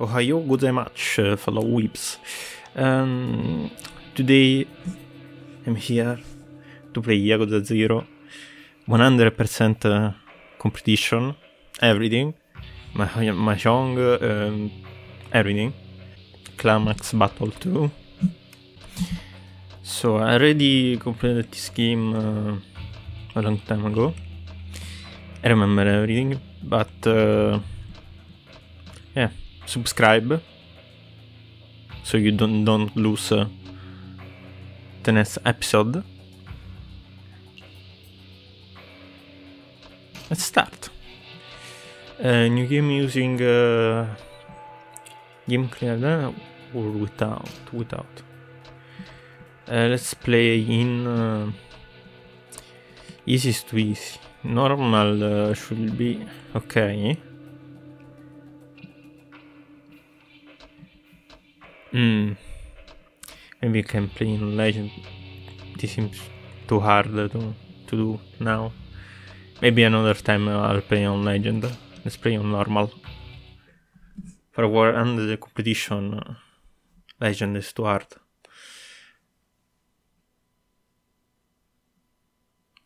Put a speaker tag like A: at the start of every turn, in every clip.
A: Ohio gozaimasu, uh, fellow weeps. Um, today I'm here to play Yakuza 0. 100% uh, competition, everything. Mahjong, um, everything. Climax Battle 2. So I already completed this game uh, a long time ago. I remember everything, but uh, yeah, subscribe so you don't don't lose uh, the next episode. Let's start. Uh, new game using uh, game clear or without without. Uh, let's play in uh, easiest to easy. Normal uh, should be okay. Hmm. Maybe I can play in legend. This seems too hard to, to do now. Maybe another time I'll play on legend. Let's play on normal. For war and the competition, uh, legend is too hard.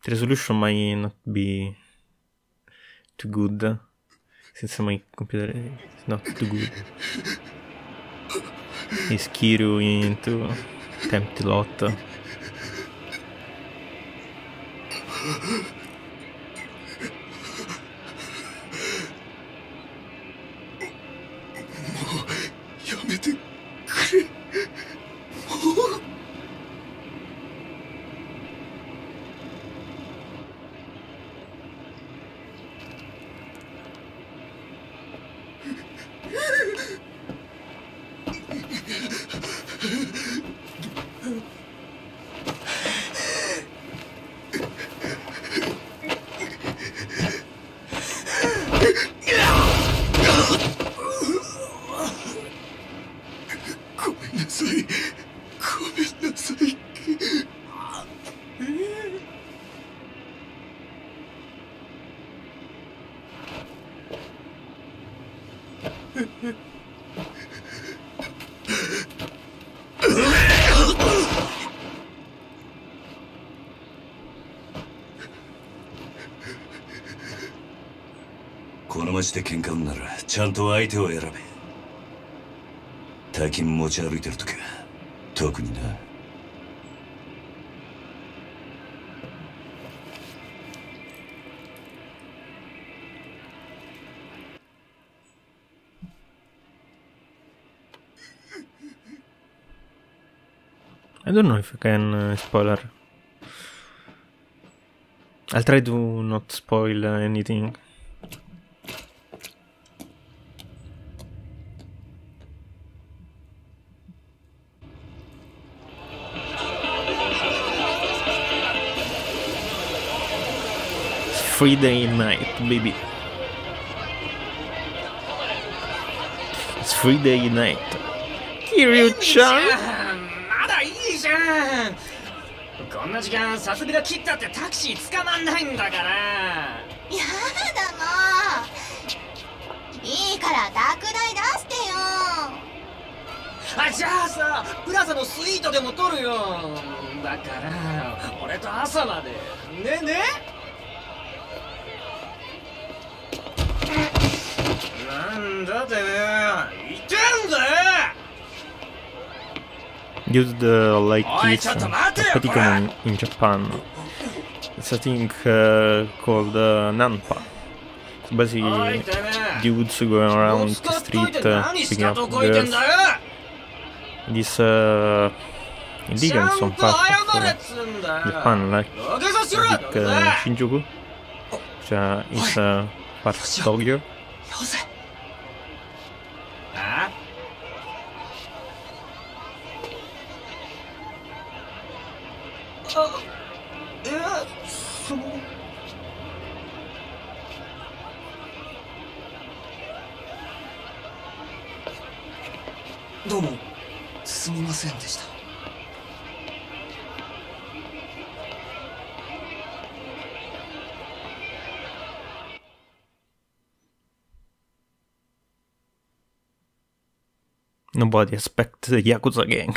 A: The resolution might not be too good since my computer is not too good. Is Kiryu into empty lot.
B: この街で喧嘩ならちゃんと相手を選べ大金持ち歩いてる時は特にな
A: I don't know if I can uh, spoiler. I'll try to not spoil anything. Friday night, baby. It's Friday night. Kiryu-chan!
C: まだいいじゃん。こんな時間さすびだ切ったってタクシー捕まんないんだから。
D: やだもういいから宅代出してよ
C: あじゃあさプラザのスイートでも取るよ。だから俺と朝まで。ねねなんだてめえ言ってんだよ
A: used uh, like
C: Oi,
A: this
C: shut
A: uh,
C: the matter,
A: Pokemon in Japan. It's a thing uh, called uh, Nanpa. It's basically
C: おいてめえ
A: dudes going around the
C: 使っとい
A: street
C: て
A: uh,
C: 何し
A: picking
C: た
A: up
C: とこいてん
A: girls.
C: だよ
A: This uh,
C: ち
A: illegal
C: ゃ
A: in
C: ん
A: some
C: と
A: part
C: 謝
A: of
C: れ
A: uh,
C: っつんだよ
A: Japan, like
C: 土下座しろよ
A: like
C: 土下座
A: uh, Shinjuku, which uh, is uh, part of Tokyo. Nobody expects the Yakuza gang.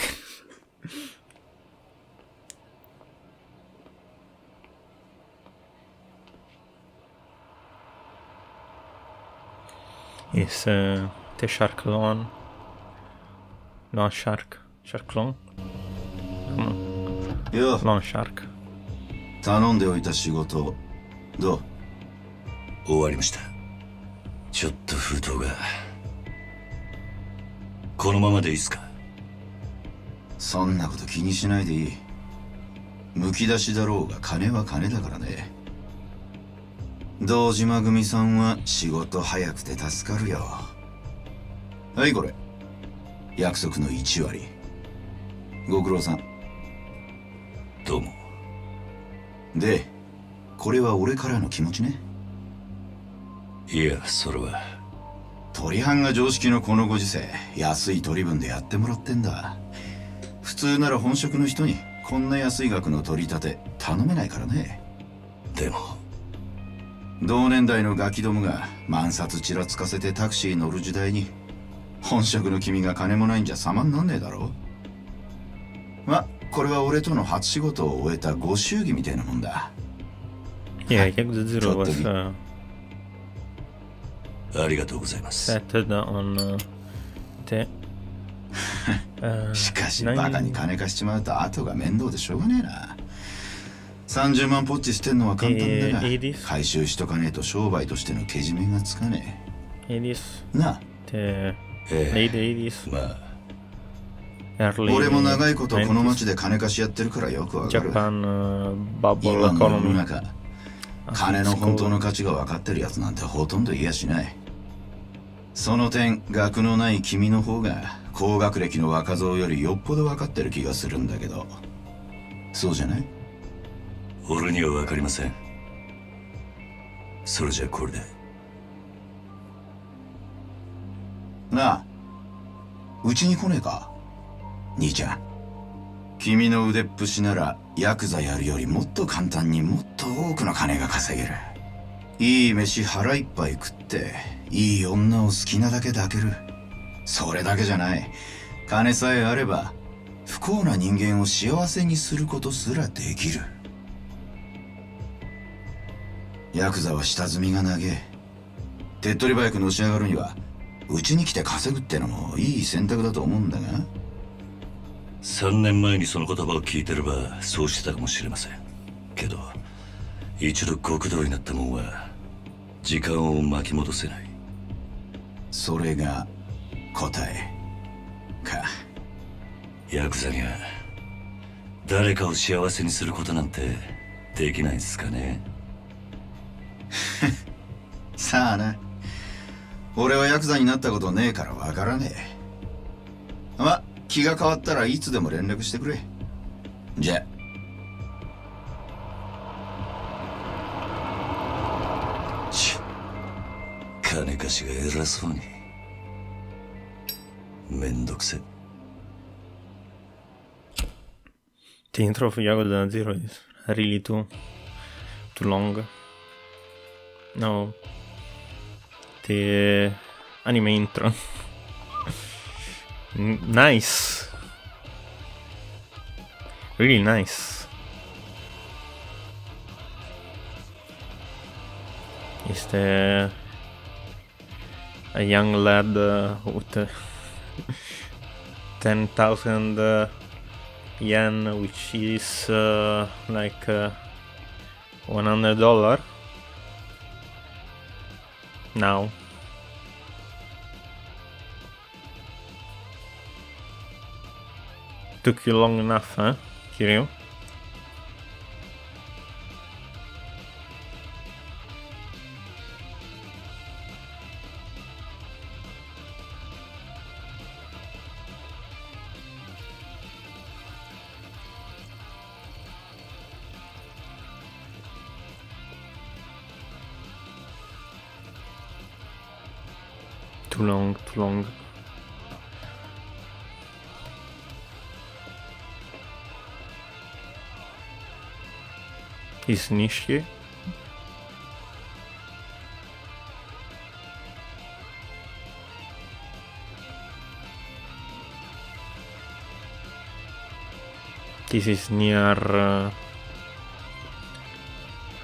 A: Is uh, the shark long? Long shark. Shark long?
E: よ
A: Long shark.
E: 頼んでおいた仕事どう
B: 終わりましたちょっと封筒がこのままでいいっすか？
E: そんなこと気にしないでいい。むき出しだろうが金は金だからね。堂島組さんは仕事早くて助かるよ。はいこれ。約束の1割。ご苦労さん。
B: どうも。
E: でこれは俺からの気持ちね。
B: いやそれは
E: 鳥藩が常識のこのご時世安い取り分でやってもらってんだ。普通なら本職の人にこんな安い額の取り立て頼めないからね。
B: でも
E: 同年代のガキどもが万札ちらつかせてタクシー乗る時代に本職の君が金もないんじゃ様になんねえだろまこれは俺との初仕事を終えたご祝儀みたいなもんだ。
A: Yeah, Yakuza Zero was
E: Totally.
A: uh,
B: ありがとうございます。
E: しかしバカに金貸しちまうと後が面倒でしょうがねえな30万ポッチ捨てんのは簡単だが、
A: えー
E: 回収しとかねえと商売としてのけじめがつかねえなあ
B: ええまあ
E: 俺も長いことこの町で金貸しやってるから。よくわかる
A: Japan uh, bubble
E: 今の中金の本当の価値が分かってるやつなんてほとんどいやしないその点学のない君の方が高学歴の若造よりよっぽど分かってる気がするんだけど。そうじゃない？
B: 俺には分かりません。それじゃこれで。
E: なあうちに来ねえか？兄ちゃん。君の腕っぷしならヤクザやるよりもっと簡単にもっと多くの金が稼げる。いい飯腹いっぱい食っていい女を好きなだけ抱ける。それだけじゃない。金さえあれば不幸な人間を幸せにすることすらできる。ヤクザは下積みが長え手っ取り早くのし上がるにはうちに来て稼ぐってのもいい選択だと思うんだが。
B: 3年前にその言葉を聞いてればそうしてたかもしれません。けど一度極道になったもんは時間を巻き戻せない。
E: それが答えか。
B: ヤクザには誰かを幸せにすることなんてできないんすかね。
E: さあな。俺はヤクザになったことねえからわからねえ。ま気が変わったらいつでも連絡してくれ。じゃ
B: ち金貸しが偉そうにめんどくせ
A: The intro of Yakuza Zero is really too too long. No, the anime intro. N- nice, really nice. Is the A young lad uh, with uh, ten thousand. Uh, yen which is uh, like uh, 100 dollar now took you long enough huh Kiryu month long. Is Nishi? This is near... Uh,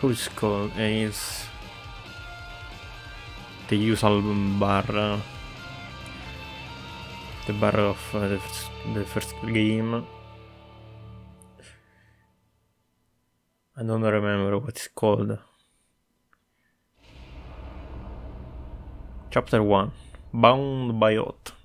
A: who's called Ace? The usual bar... Uh, the bar of the, first, the first game. I don't remember what it's called. Chapter 1 Bound by Oath.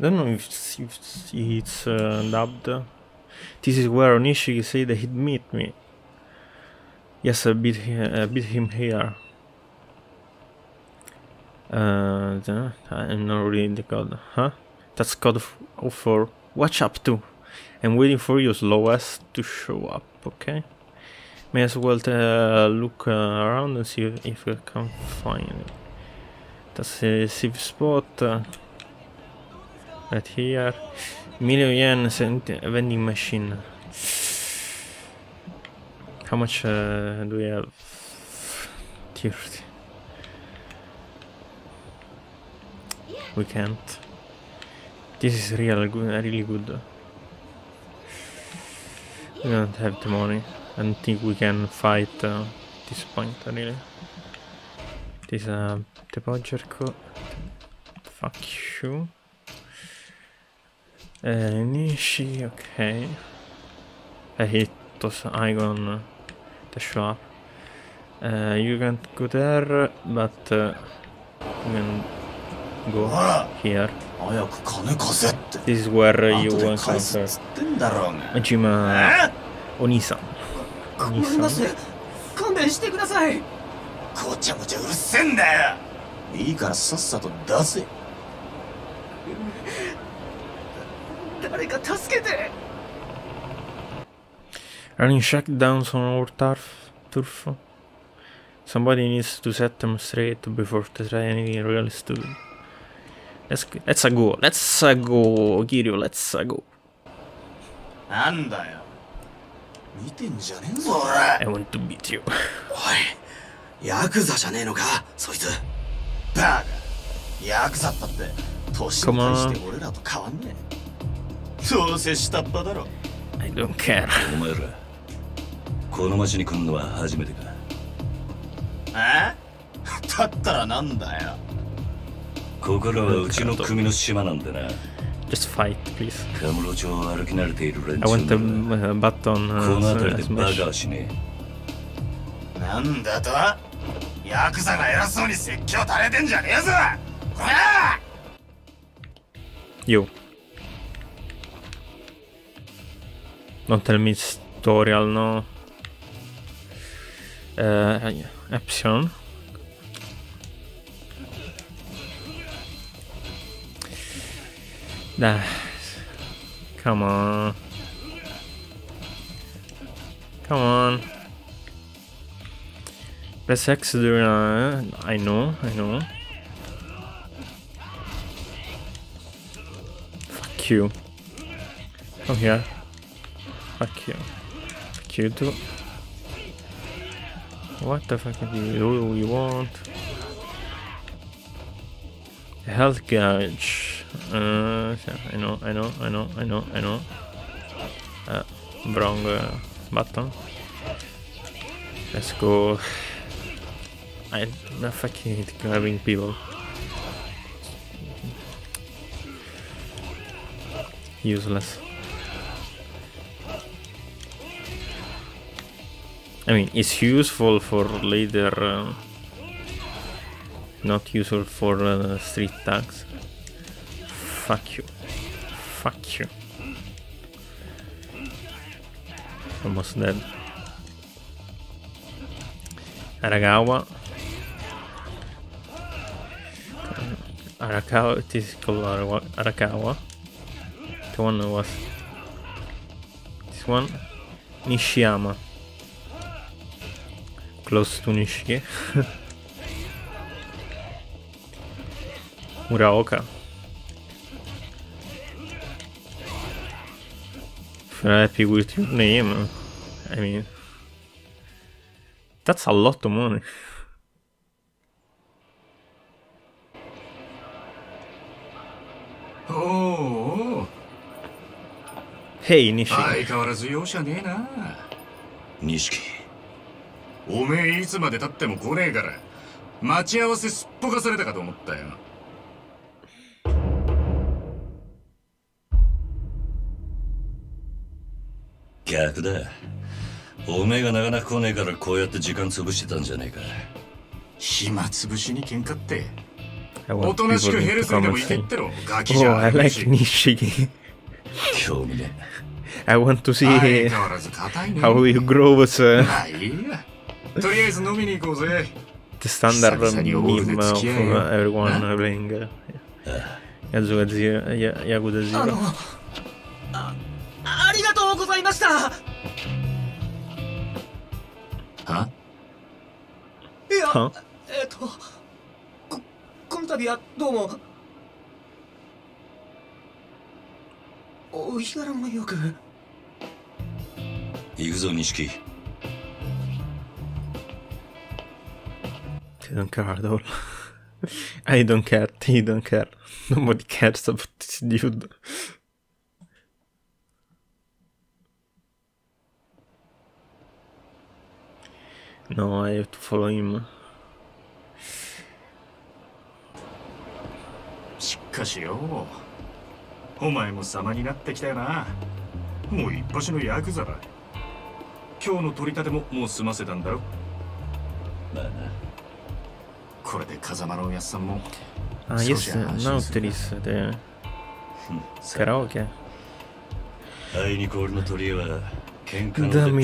A: Don't know if it's, if it's uh, dubbed. This is where Onishi said that he'd meet me. Yes, I beat, I beat him here. Uh, I'm not reading the code. Huh? That's code for watch up to. I'm waiting for you, Slowest, to show up, okay? May as well uh, look uh, around and see if, if I can find it. That's a safe spot. Uh, right here. Million yen vending machine. How much uh, do we have? 30. We can't. This is real good, really good. We don't have the money. I don't think we can fight uh, this point really. This is uh, the Podgerco. Fuck you. Uh, Nishi, okay. I hate those icon, uh, the shop. Uh, you can't go there, but uh, you can go here.
F: 早く金貸せって
A: This is where uh, you
F: 後で
A: will
F: 返す
A: encounter
F: っつってんだろうが
A: Majima Onisan.
G: ごめんなさい勘弁してください
F: ごちゃごちゃうるせえんだよいいからさっさと出せ
G: 誰か助けて
A: Running shakedowns on our turf. turf. Somebody needs to set them straight before they try anything really stupid. Let's, let's a go. Let's a go, Kiryu. Let's a go.
F: なんだよ見てんじゃねえぞ俺
A: I want to beat you.
F: おいヤクザじゃねえのかそいつバカヤクザったって年に対して俺らと変わんねえ どうせ下っ端だろ
A: I don't care.
B: お前らこの町に来んのは初めてか？
F: え？だったらなんだよ。
B: ここらはうちの組の島なんでな。
A: Just fight, please.
B: カムロ町を歩き慣れている連
A: I want
B: 中
A: the uh, button
B: この
A: uh,
B: 辺りでバ.カはしね
F: なんだと？ヤクザが偉そうに説教垂れてんじゃねえぞ！こら
A: You. Don't tell me it's no. Uh, Epsilon. Nah. Come on. Come on. Press X during. Uh, I know, I know. Fuck you. Come here. Fuck you. Fuck you too. What the fuck do you, do you want? Health gauge. Uh, yeah, I know, I know, I know, I know, I know. Uh, wrong uh, button. Let's go. I, I fucking hate grabbing people. Useless. I mean, it's useful for later, uh, not useful for uh, street tags. Fuck you. Fuck you. Almost dead. Aragawa. Arakawa, it is called Arakawa. The one was this one. Nishiyama Close to Nishiki. Muraoka. if you're happy with your name, I mean, that's a lot of money.
H: Oh,
A: Hey, Nishi.
H: 相変わらず容赦ねえな
B: 錦
H: おめえいつまでたっても来ねえから待ち合わせすっぽかされたかと思ったよ。
B: 逆だ。おめえがなかなか来ねえからこうやって時間潰してたんじゃねえか。
H: 暇つぶしに喧嘩って。おとなしくヘルスにでも行けってろ。ガキじ
A: Oh,
H: ゃ
A: I like.
B: 興味ね
A: I want to
H: 相
A: see how uh,
H: まあいいやとりあえず飲みに行こうぜ。
A: Uh, uh, Zero,
C: あ
A: Zero.
C: のあありがとうございました。
H: は？い
C: や
A: は？
C: えっとここの度はどうも。お日柄もよく。
B: 行くぞ錦
A: They don't care at all. I don't care, he don't care. Nobody cares about this dude. No, I have to follow him.
H: しかしよお前も様になってきたよなもう一発のヤクザだ今日の取り立てももう済ませたんだろ
B: まあな
H: これで風間のやさんも。
B: あ、いつ、なおテリスで。カラオケ。
A: あ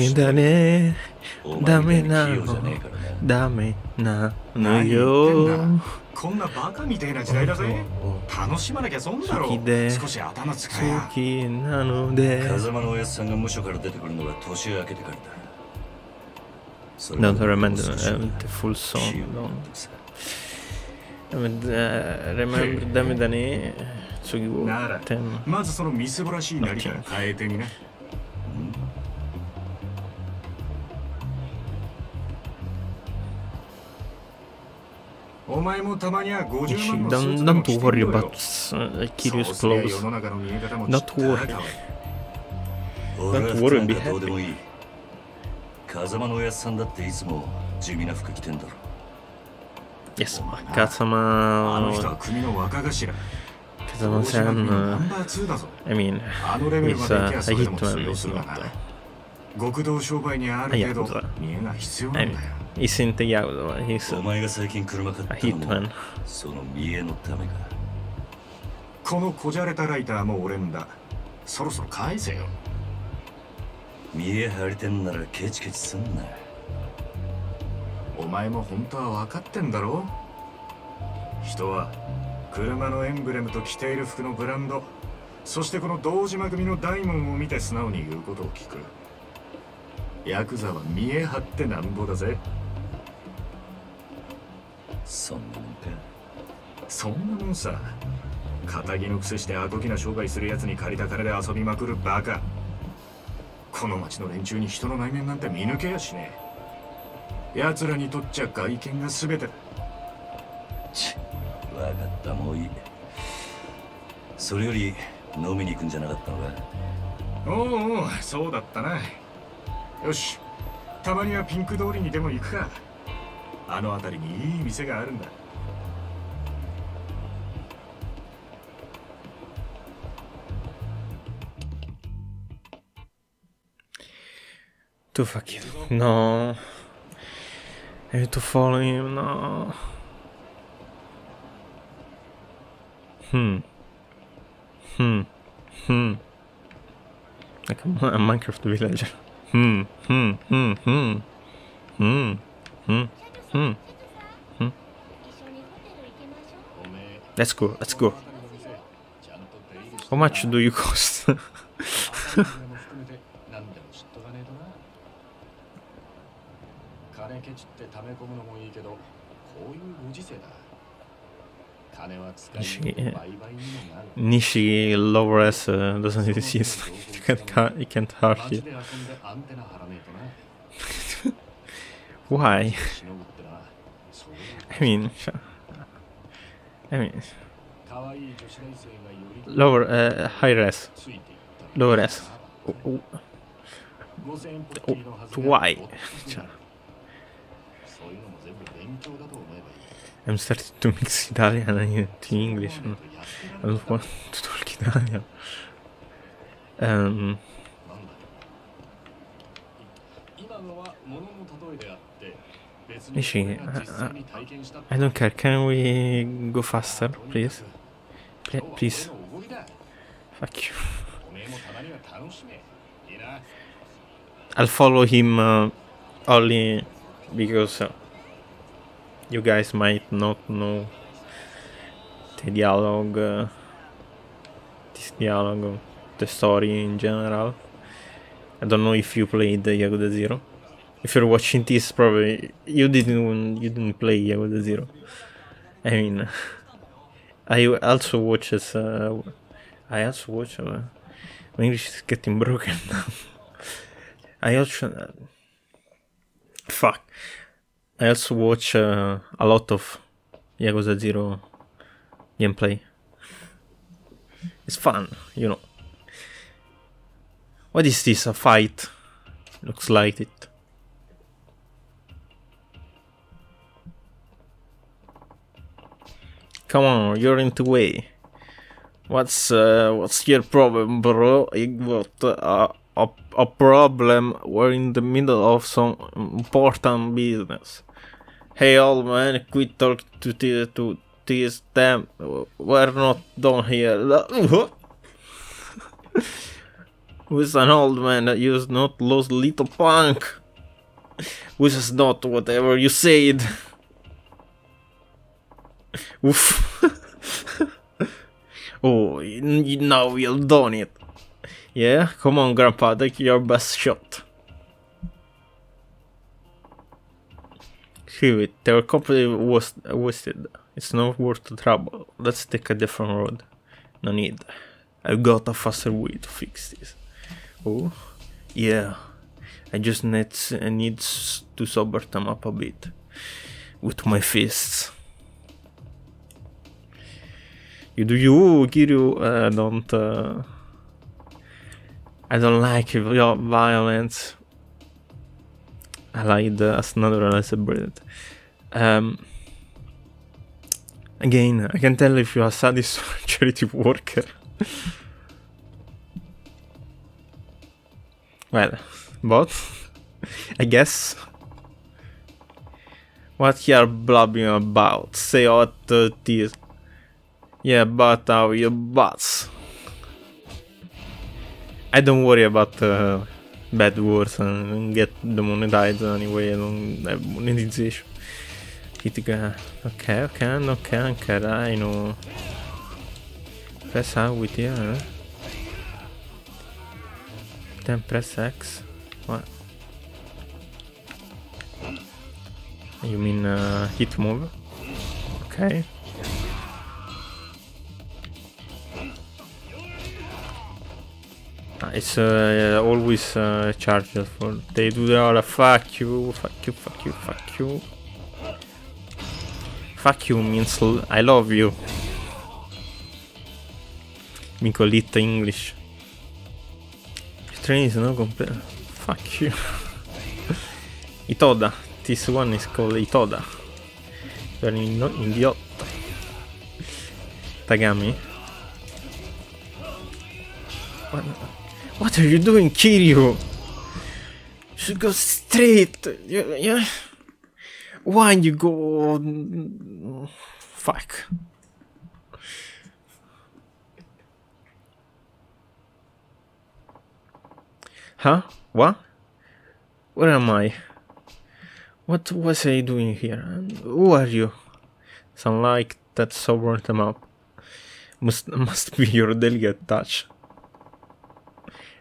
A: い。だね。ダメなの。ダメなよ。
H: こんなバカみたいな時代だぜ。楽しまなきゃ損だろ。少し頭。
A: きなので。
B: 風んから出てくるのてからだ。
A: Don't. Remember だね。次を。
H: なら、まずそのみすぼらしい何か変えてみな。お前もたまには50万のスーツでも着て
A: る
H: よ。Curious
A: clothes. Not worry.
B: Not
A: worry. Be
B: happy. 風間のおやっさんだっていつも地味な服着てんだろ。
A: イ
H: エ
A: ス、赤様。
H: あの人は国の若頭。
A: 風
H: 間さんの、
A: I mean, he's a hitman, he's not.
H: 極道商売にあるけど、見えが必要なんだよ。
A: Isn't a Yakuza, he's a, a
B: のもその見えのためか。
H: このこじゃれたライターも俺んだ。そろそろ返せよ。
B: 見え張りてんならケチケチすんなよ。
H: お前も本当は分かってんだろ？人は車のエンブレムと着ている服のブランドそしてこの堂島組の大門を見て素直に言うことを聞く。ヤクザは見栄張ってなんぼだぜ。
B: そんなもんか。
H: そんなもんさ。仇の癖してアコギな商売するやつに借りた金で遊びまくるバカ。この町の連中に人の内面なんて見抜けやしねえ。奴らにとっちゃ外見が全てだ
B: ち分かったもういいそれより飲みに行くんじゃなかったのか？
H: おうおうそうだったなよし、たまにはピンク通りにでも行くか。あの辺りにいい店があるんだ。
A: To fuck you. No. I have to follow him. No. Hmm. Hmm. Hmm. Like a, a Minecraft villager. Hmm. Hmm. Hmm. Hmm. Hmm. Hmm. Hmm. Hmm. Let's go. Let's go. How much do you cost?
I: め込むのもいいけどこういうご時世だ金は使い売買にもなる
A: Nishi Lores uh, doesn't exist. you can't, you
I: can't have it.
A: Why? I mean, I mean, lower, uh, high res, low res. Oh, oh. Why? I'm starting to mix Italian and English. I don't want to talk Italian. Um,
I: I, I,
A: I don't care. Can we go faster, please? Please. Fuck you. I'll follow him uh, only because uh, you guys might not know the dialogue, uh, this dialogue, the story in general. I don't know if you played Yakuza Zero. If you're watching this, probably you didn't you didn't play Yakuza Zero. I mean, I also watch as uh, I also watch. Uh, my English is getting broken now. I also fuck. I also watch uh, a lot of Yakuza Zero gameplay. It's fun, you know. What is this? A fight? Looks like it. Come on, you're in the way. What's uh, what's your problem, bro? Got uh, a a problem. We're in the middle of some important business. Hey, old man, quit talking to the, to this damn. We're not done here. With an old man that you not lost little punk? Which is not whatever you said. Oh, now you've done it. Yeah, come on, Grandpa, take your best shot. They were completely was- wasted. It's not worth the trouble. Let's take a different road. No need. I've got a faster way to fix this. Oh, yeah. I just need, I need to sober them up a bit. With my fists. You do you, Kiryu? Uh, don't. Uh, I don't like your violence. I like the as another as a brilliant. Um, again, I can tell if you are sadist or charity worker. well, both, I guess. What you're blabbing about? Say what it is. Yeah, but out your butts. I don't worry about uh, bad words and get demonetized anyway. I don't have monetization. Critica. Okay, okay, okay, okay, I know. Press out with you, huh? Then press X. What? You mean uh, hit move? Okay. It's uh, always uh, charged for. They do the all fuck you, fuck you, fuck you, fuck you. Fuck you means I love you. Micolita English. Your train is not complete. Fuck you. Itoda. This one is called Itoda. You're in no idiot. Tagami. What, what are you doing, Kiryu? You should go straight. You, why you go? Fuck. Huh? What? Where am I? What was I doing here? Who are you? Sound like that sobered them up. Must must be your delicate touch.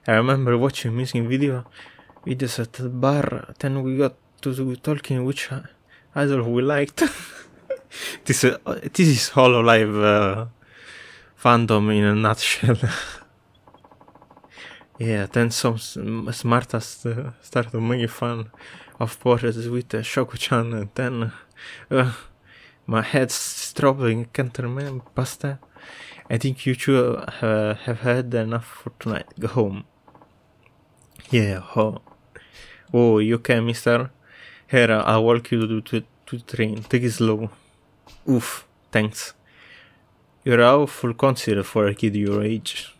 A: I remember watching music video videos at the bar. Then we got to, talking which idol we liked. this uh, this is Hololive uh, fandom in a nutshell. Yeah, then some s- smartest uh, started making fun of portraits with uh, Shoko-chan, and then uh, my head's troubling. Can't remember past that. I think you two uh, have had enough for tonight. Go home. Yeah. Oh, oh you okay, Mister? Here, I'll walk you to to, to the train. Take it slow. Oof. Thanks. You're awful considerate for a kid your age.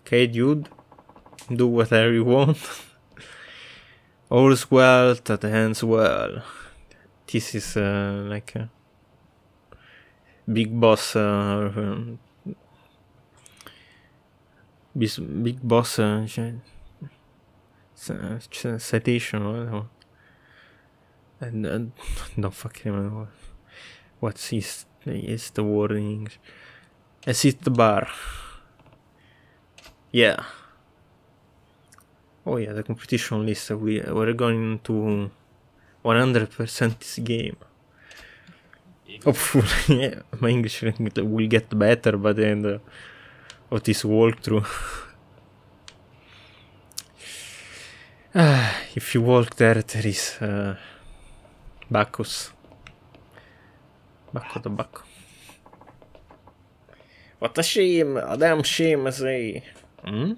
A: Okay, dude. Do whatever you want. All's well that ends well. This is uh, like a big boss. Uh, big boss uh, ch- c- ch- citation. Whatever. And uh, don't fucking remember what's his is the word in English. I the bar. Yeah. Oh yeah, the competition list. We we're going to 100% this game. Hopefully, yeah, my English will get better by the end of this walkthrough. Ah, if you walk there, there is uh, Bacchus. Bacco the Bacco. What a shame, a damn shame, I say. Hmm?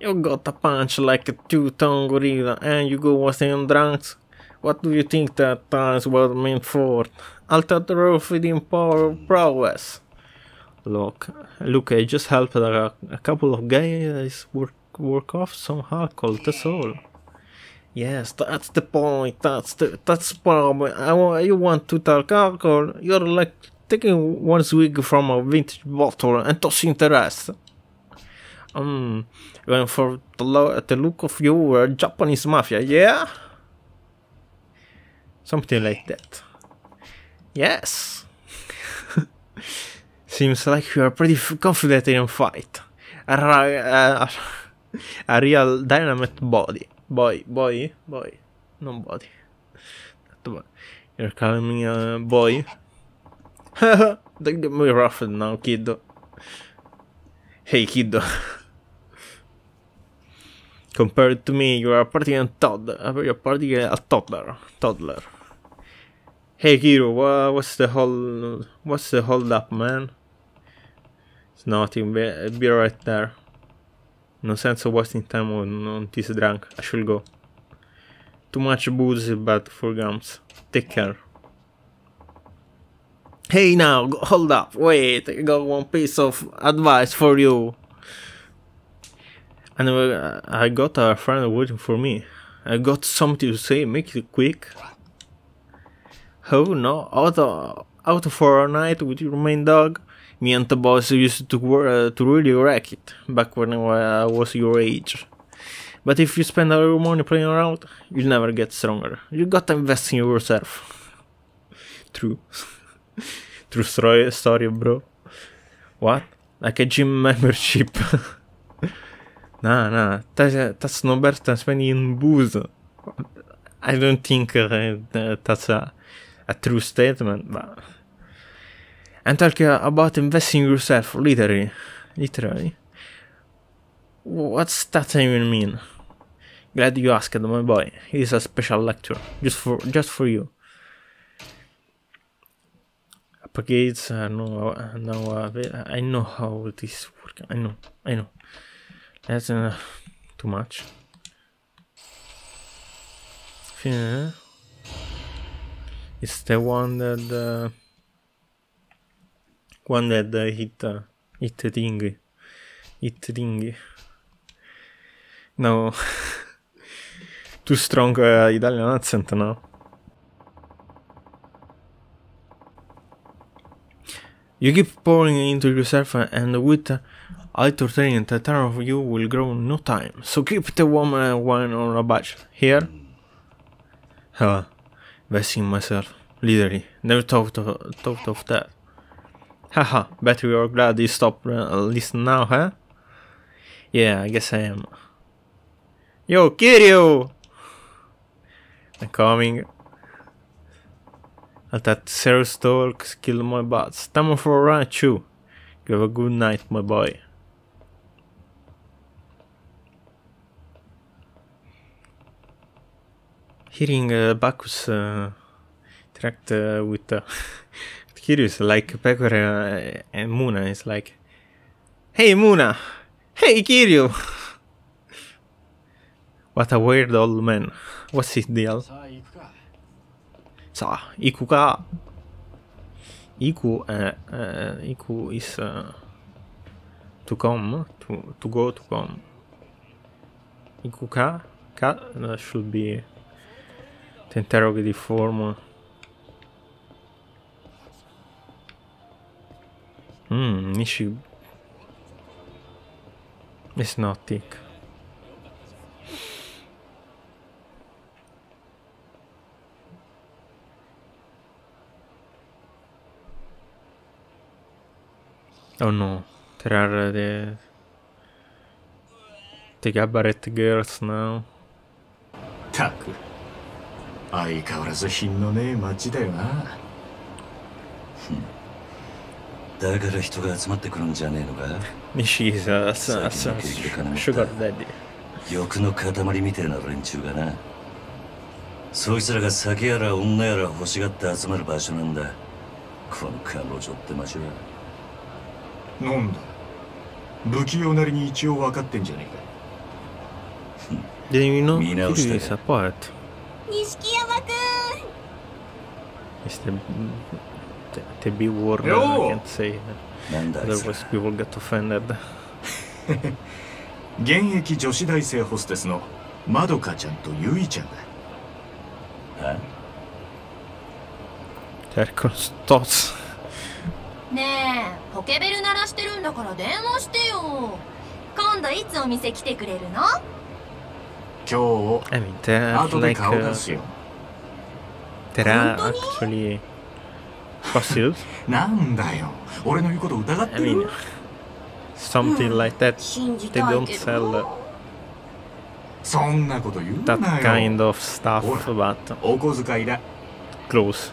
A: You got a punch like a two-ton gorilla and you go within drunks. What do you think that times was meant for? Alter the roof within power prowess. Look, look, I just helped a, a couple of guys work work off some alcohol, that's all. Yes, that's the point. That's the that's problem. I you want to talk alcohol? You're like taking one swig from a vintage bottle and tossing the rest. Um, going for the, lo- the look of you, uh, Japanese mafia, yeah? Something like that. Yes. Seems like you are pretty confident in a fight. A, uh, a real dynamite body. Boy, boy, boy. Non body. You're calling me a boy? Don't get me rough now, kiddo. Hey, kiddo. Compared to me, you are pretty a toddler. You're pretty a toddler. Toddler. Hey, wha- what's the whole? What's the hold up, man? It's nothing. Be, be right there. No sense of wasting time on, on this drunk. I should go. Too much booze bad for gums. Take care. Hey now, hold up, wait, I got one piece of advice for you. And uh, I got a friend waiting for me. I got something to say, make it quick. Oh no, out, of, out for a night with your main dog? Me and the boss used to uh, to really wreck it back when I was your age. But if you spend all your money playing around, you'll never get stronger. You gotta invest in yourself. True. True story, story, bro. What? Like a gym membership? nah, nah. That's, that's no better than spending booze. I don't think uh, that that's a, a true statement, but. I'm talking about investing yourself, literally. Literally. What's that even mean? Glad you asked, my boy. It is a special lecture, just for just for you. Upgrades, I know, uh, I know how this works. I know, I know. That's uh, too much. Yeah. It's the one that uh, one that uh, hit uh, hit thingy, hit thingy. No, too strong uh, Italian accent now. You keep pouring into yourself, uh, and with uh, a little the terror of you will grow in no time. So keep the woman and wine on a batch. Here? Huh. Vesting myself. Literally. Never thought of, thought of that. Haha, bet we are glad you stopped uh, listening now, huh? Yeah, I guess I am. Yo, Kiryu! I'm coming. At that serious talk, kill my butts. Time for a run, too. You have a good night, my boy. hearing uh, Bacchus uh, tracked uh, with uh, Curious, like Pekora uh, and Muna is like, Hey Muna! Hey Kiryu! what a weird old man. What's his deal? Sa, iku ka! Iku, uh, iku is uh, to come, to, to go to come. Iku ka? Ka should be the interrogative form. Hmm, Nishi is not thick. Oh no, there are uh, the the Gabaret girls now.
H: たく相変わらず品のねえ街だよな
B: だから人が集まってくるんじゃねえのか
A: ？is a, a, a sugar daddy.
B: 欲の塊みたいな連中がなそいつらが酒やら女やら欲しがって集まる場所なんだこの彼女って街は
H: なんだ不器用なりに一応分かってんじゃねえか
A: Did you know
B: Ushitaka.
A: is a poet?
D: 錦山くん
A: It's the, the, the B word! I can't say. Otherwise people get offended.
H: 現役女子大生ホステスのまどかちゃんとゆいちゃんだ.
D: ねえポケベル鳴らしてるんだから電話してよ今度いつお店来てくれるの？
H: 今
A: I mean, there
H: 日
A: are uh, actually fossils.
H: なんだよ俺の言うこと疑って
A: I
H: る
A: mean, something like that. They don't
D: け
A: sell
D: ど
A: uh,
H: そんなこと言う
A: that
H: なよ
A: kind of stuff, but
H: お小遣いだ
A: close.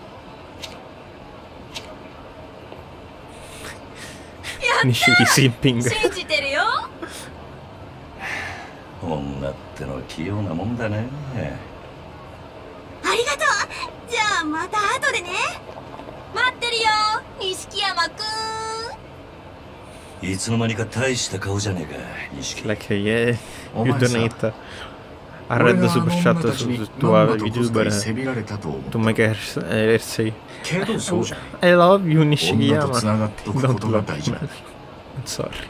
A: Nishiki simping.
D: 信じてるよ
B: 女ってのは器用なもんだね
D: ありがとうじゃあまた後でね待ってるよ錦山くん
B: いつの間にか大した顔じゃねえか錦
H: Lekker,
A: je,
H: Jutonita
A: arred
H: sbrciato su, su tua
A: youtuber
H: tu me che sei
A: I love you Nishiyama don't love sorry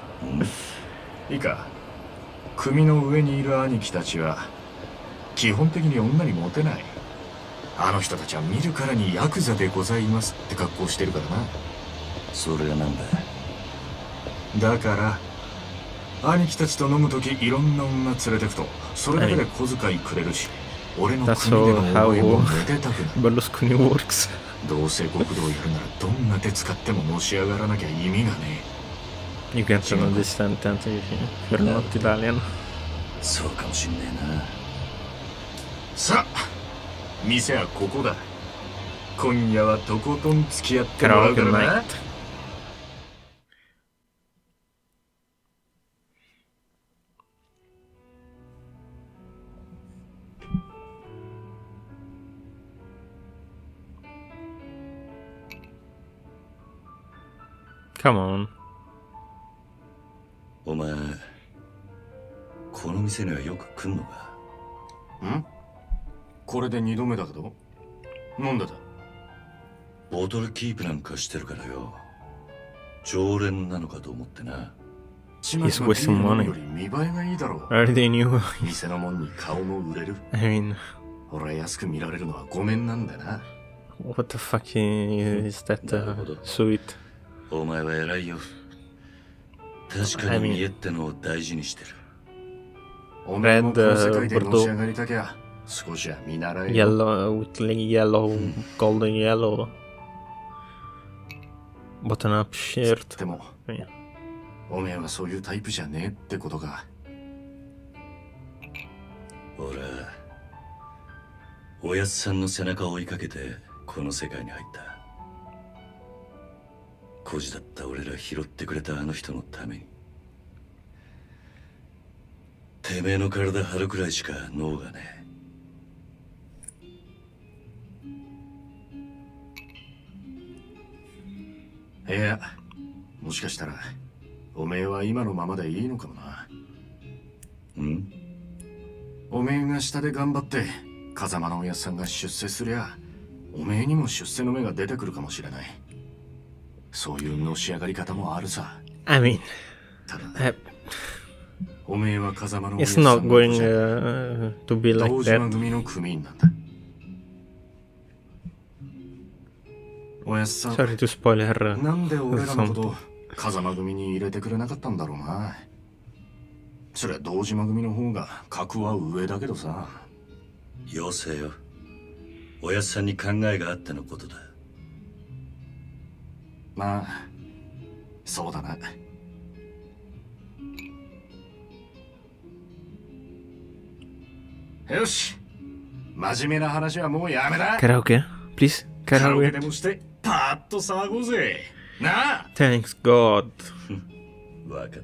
H: いいか組の上にいる兄貴たちは基本的に女にモテない。あの人たちは見るからにヤクザでございますって格好してるからな。
B: それがなんだ？
H: だから兄貴たちと飲む時いろんな女連れてくとそれだけで小遣いくれるし俺の組での覚えもめでたくなる。
A: Berlusconi works.
H: どうせ極道やるならどんな手使ってものし上がらなきゃ意味がね
A: You can't understand that if you're not Italian.
B: そうかもしんねえな
H: えさあ店はここだ今夜はとことん付き合ってもらうからな.
A: Come on.
B: お前この店にはよく来んのか
H: んこれで二度目だけど飲んでた
B: ボトルキープなんかしてるからよ常連なのかと思ってな
H: He's
A: wasting money.
H: Are they new?
A: I mean, what the fuck is that uh, sweet?
B: 確かに家ってのを大事にしてる。
H: お前もこ
A: Red,
H: の世界で
A: uh,
H: のし上がりたきゃ少しは見習えよ。
A: Yellow with like yellow, golden yellow. Button up shirt.
H: でも.おめえはそういうタイプじゃねえってことか。
B: 俺はおやつさんの背中を追いかけてこの世界に入った孤児だった俺ら拾ってくれたあの人のために。てめえの体張るくらいしか脳がね
H: いやもしかしたらおめえは今のままでいいのかもな。
B: えん？
H: おめえが下で頑張って風間のおやっさんが出世すりゃおめえにも出世の芽が出てくるかもしれないそういうのし上がり方もあるさ。
A: I mean,
H: ただ
A: uh,
H: おめえは風間の
A: it's
H: さん
A: not
H: の子
A: going
H: じゃ
A: uh, to be
H: 堂
A: like
H: 島
A: that.
H: 組の組員なんだ。おやっさん
A: Sorry to spoil her. uh,
H: なんで俺らのこと風間組に入れてくれなかったんだろうな。そりゃ堂島組の方が格は上だけどさ。
B: よせよ。おやっさんに考えがあってのことだ
H: まあそうだなよし真面目な話はもうやめだ
A: Karaoke, please.
H: カラオケ
A: Karaoke.
H: でもしてパッと騒ごうぜなあ
A: Thanks God.
B: わかっ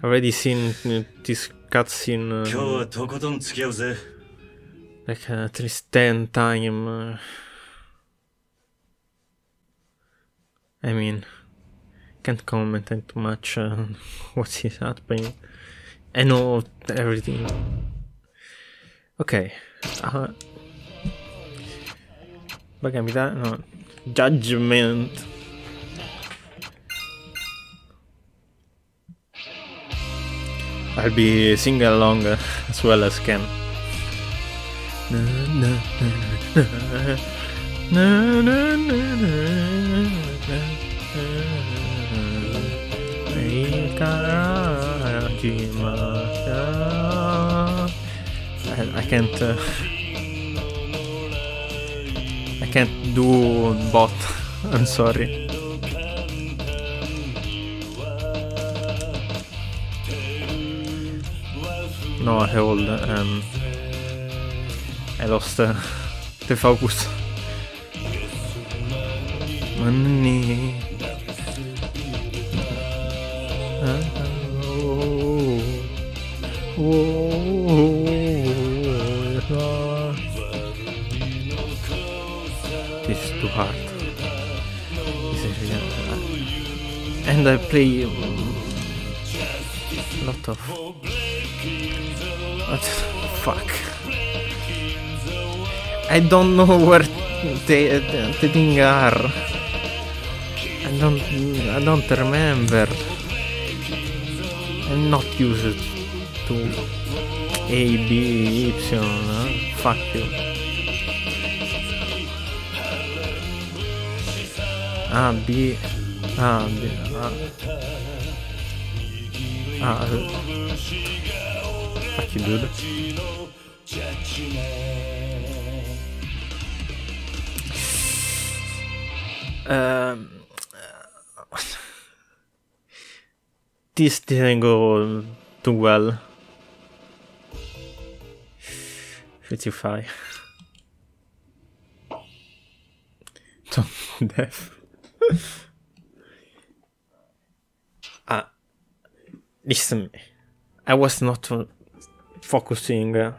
B: た
A: Already seen uh, this cutscene
B: 今日
A: uh,
B: はとことん付き合うぜ
A: like uh, at least 10 times. Uh, I mean, can't comment on too much uh, what is happening. I know everything. Okay. Uh, Baka Mitai, no. Judgment. I'll be singing along uh, as well as can. Na, na, na, na, na, na, na, na. I, can't. Uh, I can't do bot. I'm sorry. No, I hold. Um, I lost uh, the focus. Money. This is too hard. This is really hard. And I play um, lot of what fuck. I don't know where the, the thing are. I don't I don't remember. I'm not used to A B Y. huh? Fuck you. A B A B A. Ah, fuck you, dude. Um, this didn't go too well. 55. Don't death. ah, listen, I was not uh, focusing uh,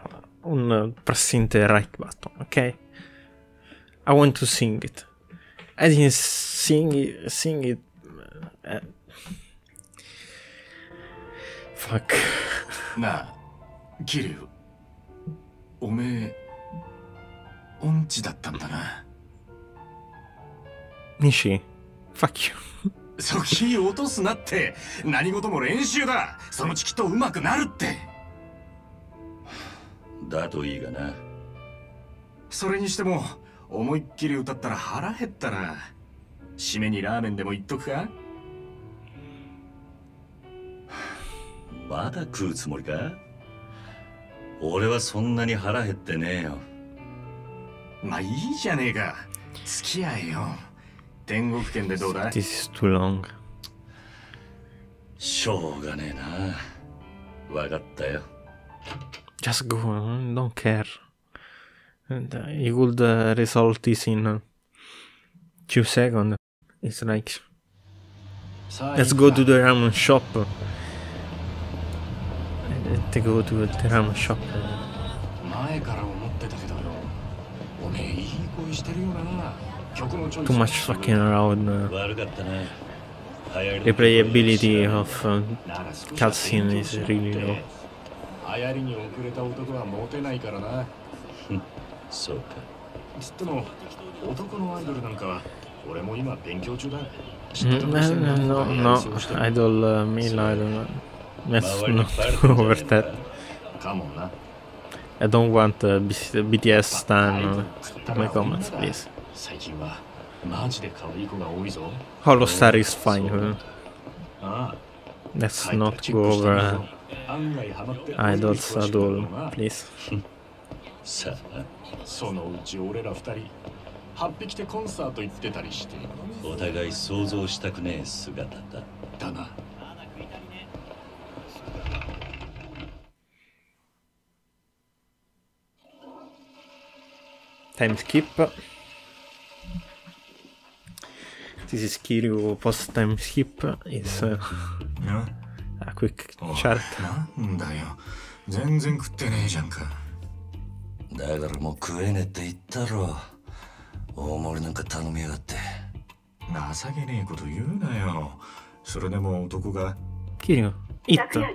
A: on uh, pressing the right button, okay? I want to sing it. I didn't sing it. Sing it. Uh, fuck.
H: なあ桐生おめえ音痴だったんだな
A: Nishi. Fuck you.
H: そき落とすなって何事も練習だそのうちきっと上手くなるって
B: だといいがな
H: それにしても思いっきり歌ったら腹減ったな締めにラーメンでも言っとくか？
B: まだ食うつもりか俺はそんなに腹減ってねえよ
H: まあいいじゃねえか付き合えよ天国圏でどうだ
A: This is too long.
B: しょうがねえなわかったよ
A: Just go. uh, Don't care. And uh, you would uh, resolve this in uh, two seconds. It's like Let's go to the ramen shop. Let's go to the ramen shop.
I: 前から思ってたけどよおめえいい声してるよな曲のチョイス
A: Too much fucking around. uh,
B: 悪かったな流行り
A: replayability of uh,
I: なら少し
A: cutscene is really low.
I: 流行りに遅れた男はモテないからな
B: そうか
I: つっても男のアイドルなんかは俺も今勉強中だ
A: Mm, No, no, no, no. Idol uh, Mila, I don't know. Yes, no, over that.
I: Calma, né?
A: I don't want uh, BTS stan my comments, please.
I: Hollow
A: Star is fine.
I: Huh?
A: Let's not go over idols at all, please.
B: さあ
I: そのうコンサート行ってたりして
B: お互い想像したくねえ姿だ
I: だな
A: Time skip. This is Kiryu post time skip. It's uh,
H: な
A: a quick chart.
H: なんだよ全然食ってねえじゃんか
B: だからもう食えねえって言ったろ大盛りなんか頼みやがって
H: 情けねえこと言うなよそれでも男が
A: Kiryu, eat.
J: 昨夜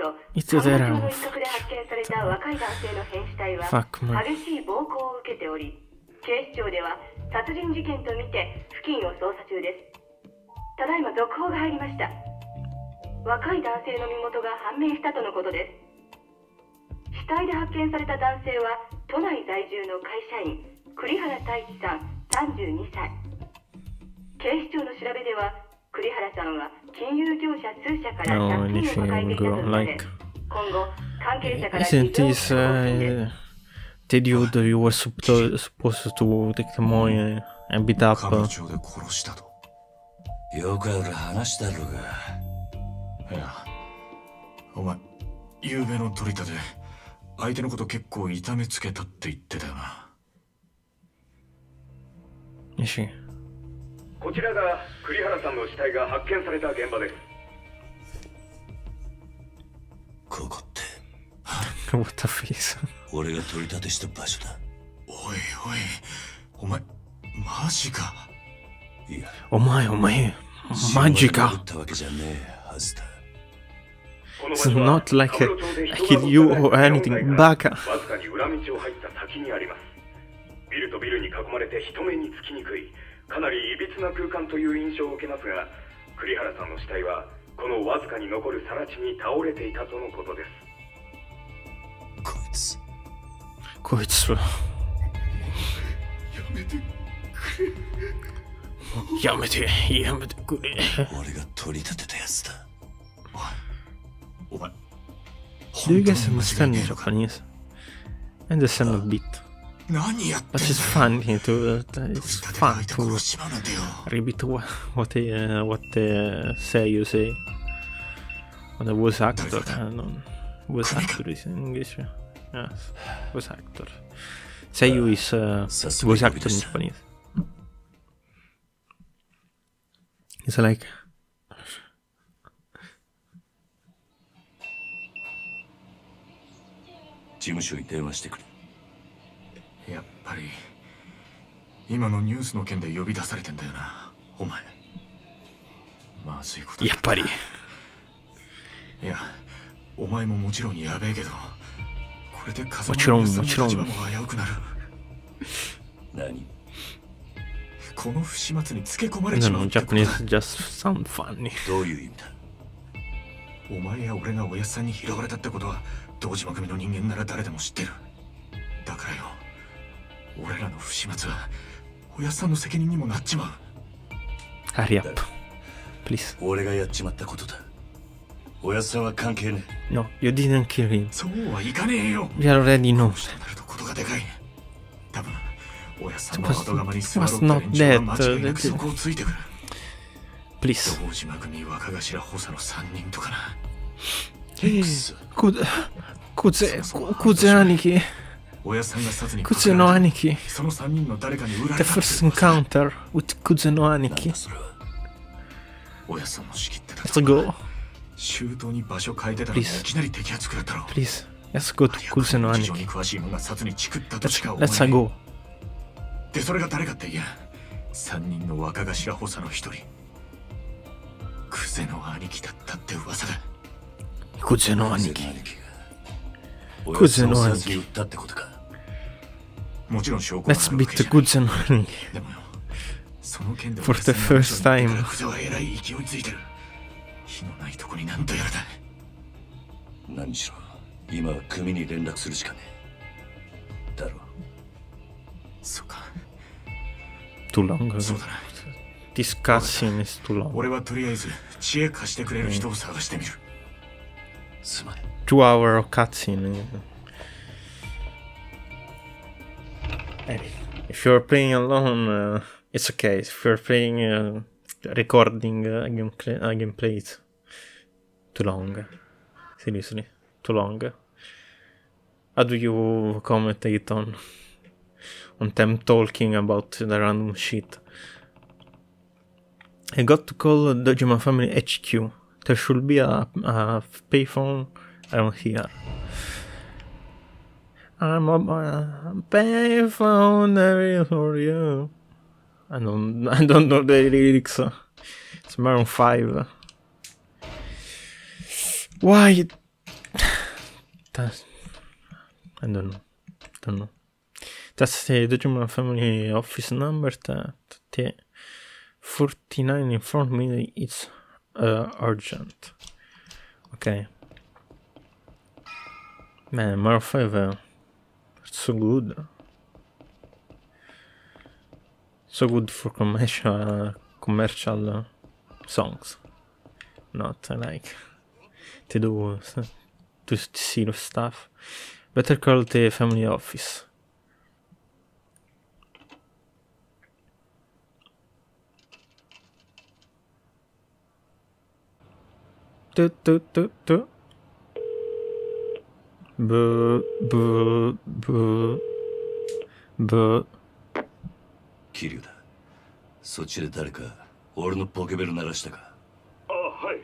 J: 11時頃、
A: It's the
J: 川の
A: ？round.
J: 一角で発見された若い男性の変死体は
A: Fuck.
J: 激しい暴行を受けており、警視庁では殺人事件とみて付近を捜査中です。ただいま続報が入りました。若い男性の身元が判明したとのことです。死体で発見された男性は都内在住の会社員栗原太一さん32歳。警視庁の調べでは栗原さんは金融業者数社から
A: No, anything
J: みられ
A: like.
J: 今後関係者から
A: Isn't this uh, the dude you were suppo- supposed to take the money and beat up?
H: 彼
A: Uh,
H: 女で殺したと
B: よくある話だろうが
H: いやお前昨べの取り立て相手のこと結構痛めつけたって言ってたよな
A: is she?
K: こちらが栗原さんの死体が発見された現場です
B: ここって
A: What a face.
B: 俺が取り立てした場所だ
H: おいおいお前マジか
B: いや
A: Oh oh my.
B: 死ぬ
A: Magica.
B: まで殴ったわけじゃねえはずだ
K: この
A: It's not like
K: カ
A: I
K: ムロ町で人が
A: killed you or anything.
K: 4階
A: Baka.
K: からわずかに裏道を入った先にありますビルとビルに囲まれて人目につきにくいかなりいびつな空間という印象を受けますが栗原さんの死体はこのわずかに残る更地に倒れていたとのことです。
B: こいつ。
A: こいつは。やめてやめてくれ。
B: 俺が取り立てたやつだ。
H: お前
A: Do you
H: 本
A: guys understand
H: ねえのか
A: ？Japanese? I understand a bit
H: 何やってん
A: But it's fun
H: here
A: to
H: uh, it's fun to
A: repeat what they, uh, what they say you say. On the voice actor, uh, no, voice actor is in English. Yes, voice actor. Say you is uh, voice actor in Japanese. It's like.
H: ぱり今のニュースの件で呼び出されてんだよなお前。まずいこと
A: やっぱり。
H: いやお前ももちろんやべえけどこれで風
A: もちろん
H: 間の
A: もちろん。
H: 立場も危うくなる。
B: 何？
H: この不始末につけ込まれちまうってこと
A: Japanese
H: だ
A: just sound funny
B: どういう意味だ？
H: お前や俺がおやっさんに拾われたってことは堂島組の人間なら誰でも知ってる。だからよ俺らの不始末はおやっさんの責任にもなっちまう。
A: hurry up please
B: 俺がやっちまったことだ。おやっさんは関係ね
A: no you didn't kill him.
H: そうはいかねえよ。
A: We already know
H: なるとことがでかい。多分おさんの後釜に座ろう連中は間違いなく
A: uh,
H: そこをついてくる。
A: Please
H: 堂島組若頭補佐の3人とかな。
A: くくぜくくぜ兄貴クズの兄貴。
H: その三人の誰かに売られた。The
A: first encounter with クズの兄貴。
H: おやさんも仕切ってた。
A: Let's go。
H: 周到に場所変えてたら、いきなり敵が作られたろ。
A: Please。Let's go と
H: ク
A: ズの
H: 兄
A: 貴。
H: に詳しいものが殺にチクったとしか思えない。
A: Let's go。
H: でそれが誰かっていや、三人の若頭補佐の一人。クゼの兄貴だったって噂だ。
A: クゼの兄貴。
H: Goods and Orange.
A: Let's beat the
H: Goods and Orange.
A: For the first time.
H: 何
B: しろ今は組に連絡するしかねえだろ
H: そうか
A: too long ago. Discussion is too long.
H: 俺はとりあえず知恵貸してくれる人を探してみる。
B: すまない。
A: Two hour cutscene. If you're playing alone, uh, it's okay. If you're playing uh, recording uh, gameplay, uh, gameplay, it's too long. Seriously, too long. How do you commentate on on them talking about the random shit? I got to call the Dojima Family HQ. There should be a, a payphone around here. I'm a, payphone there for you. I don't, I don't know the lyrics. It's Maroon 5. Why? That's, I don't know. Don't know. That's the Dojima family office number that the 49 informed me it's uh, urgent. Okay. Man, Maroon 5 uh, it's so good. So good for commercial commercial uh, songs. Not uh, like to do uh, to serious stuff. Better call the family office. Do do do do. Boo boo boo boo.
B: 桐生だそっちで誰か俺のポケベル鳴らしたか
K: あはい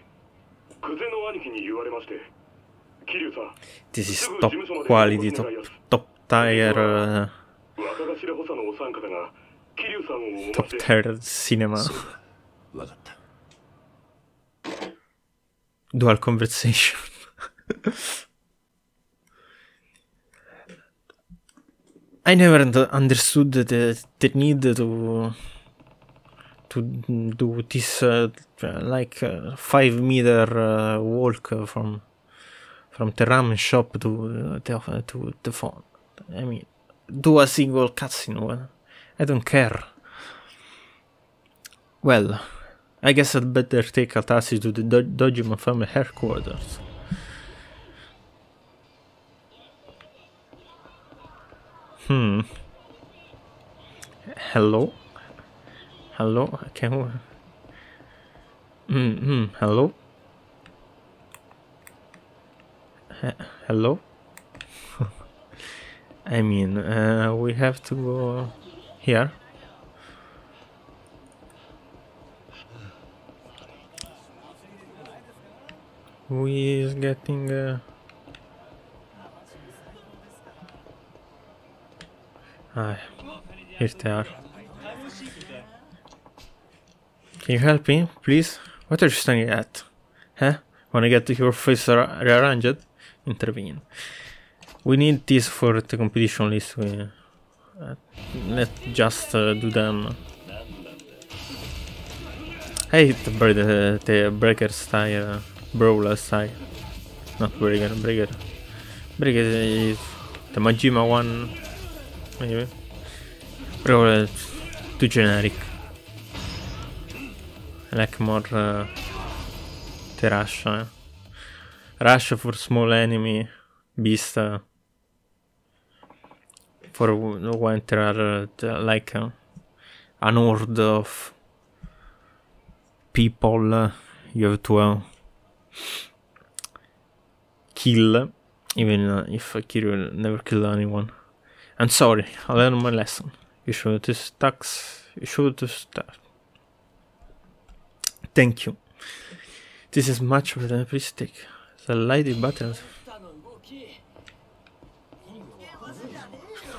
K: 久世の兄貴に言われまして桐生さん
A: This is top quality, top top tier, uh,
K: 若頭補佐のお三方が桐生さんをお
A: top
K: 待ち
A: tier cinema.
B: そうだ分かった
A: Dual conversation. I never understood the, the need to to do this uh, like uh, five meter uh, walk from from the ramen shop to the to the phone. I mean, do a single cutscene. Well, I don't care. Well, I guess I'd better take a taxi to the Do- Dojima family headquarters. Hmm. Hello? Hello? Can we... Hmm, hmm, hello? He- hello? I mean, uh, we have to go here. We is getting... Uh... Ah, here they are. Can you help me, please? What are you staring at? Huh? Wanna get your face re- rearranged? Intervene. We need this for the competition list. We, uh, let's just uh, do them. I hate the, the, the breaker style, uh, brawler style. Not breaker, breaker. Breaker is the Majima one. Maybe. Brawler is too generic. I like more uh, the rush. Uh, rush for small enemy, beast. Uh, for when there are uh, like uh, an horde of people uh, you have to uh, kill, even uh, if Kiryu never killed anyone. I'm sorry, I learned my lesson. You should just tax. You should just. Uh, thank you. This is much realistic. The lady buttons.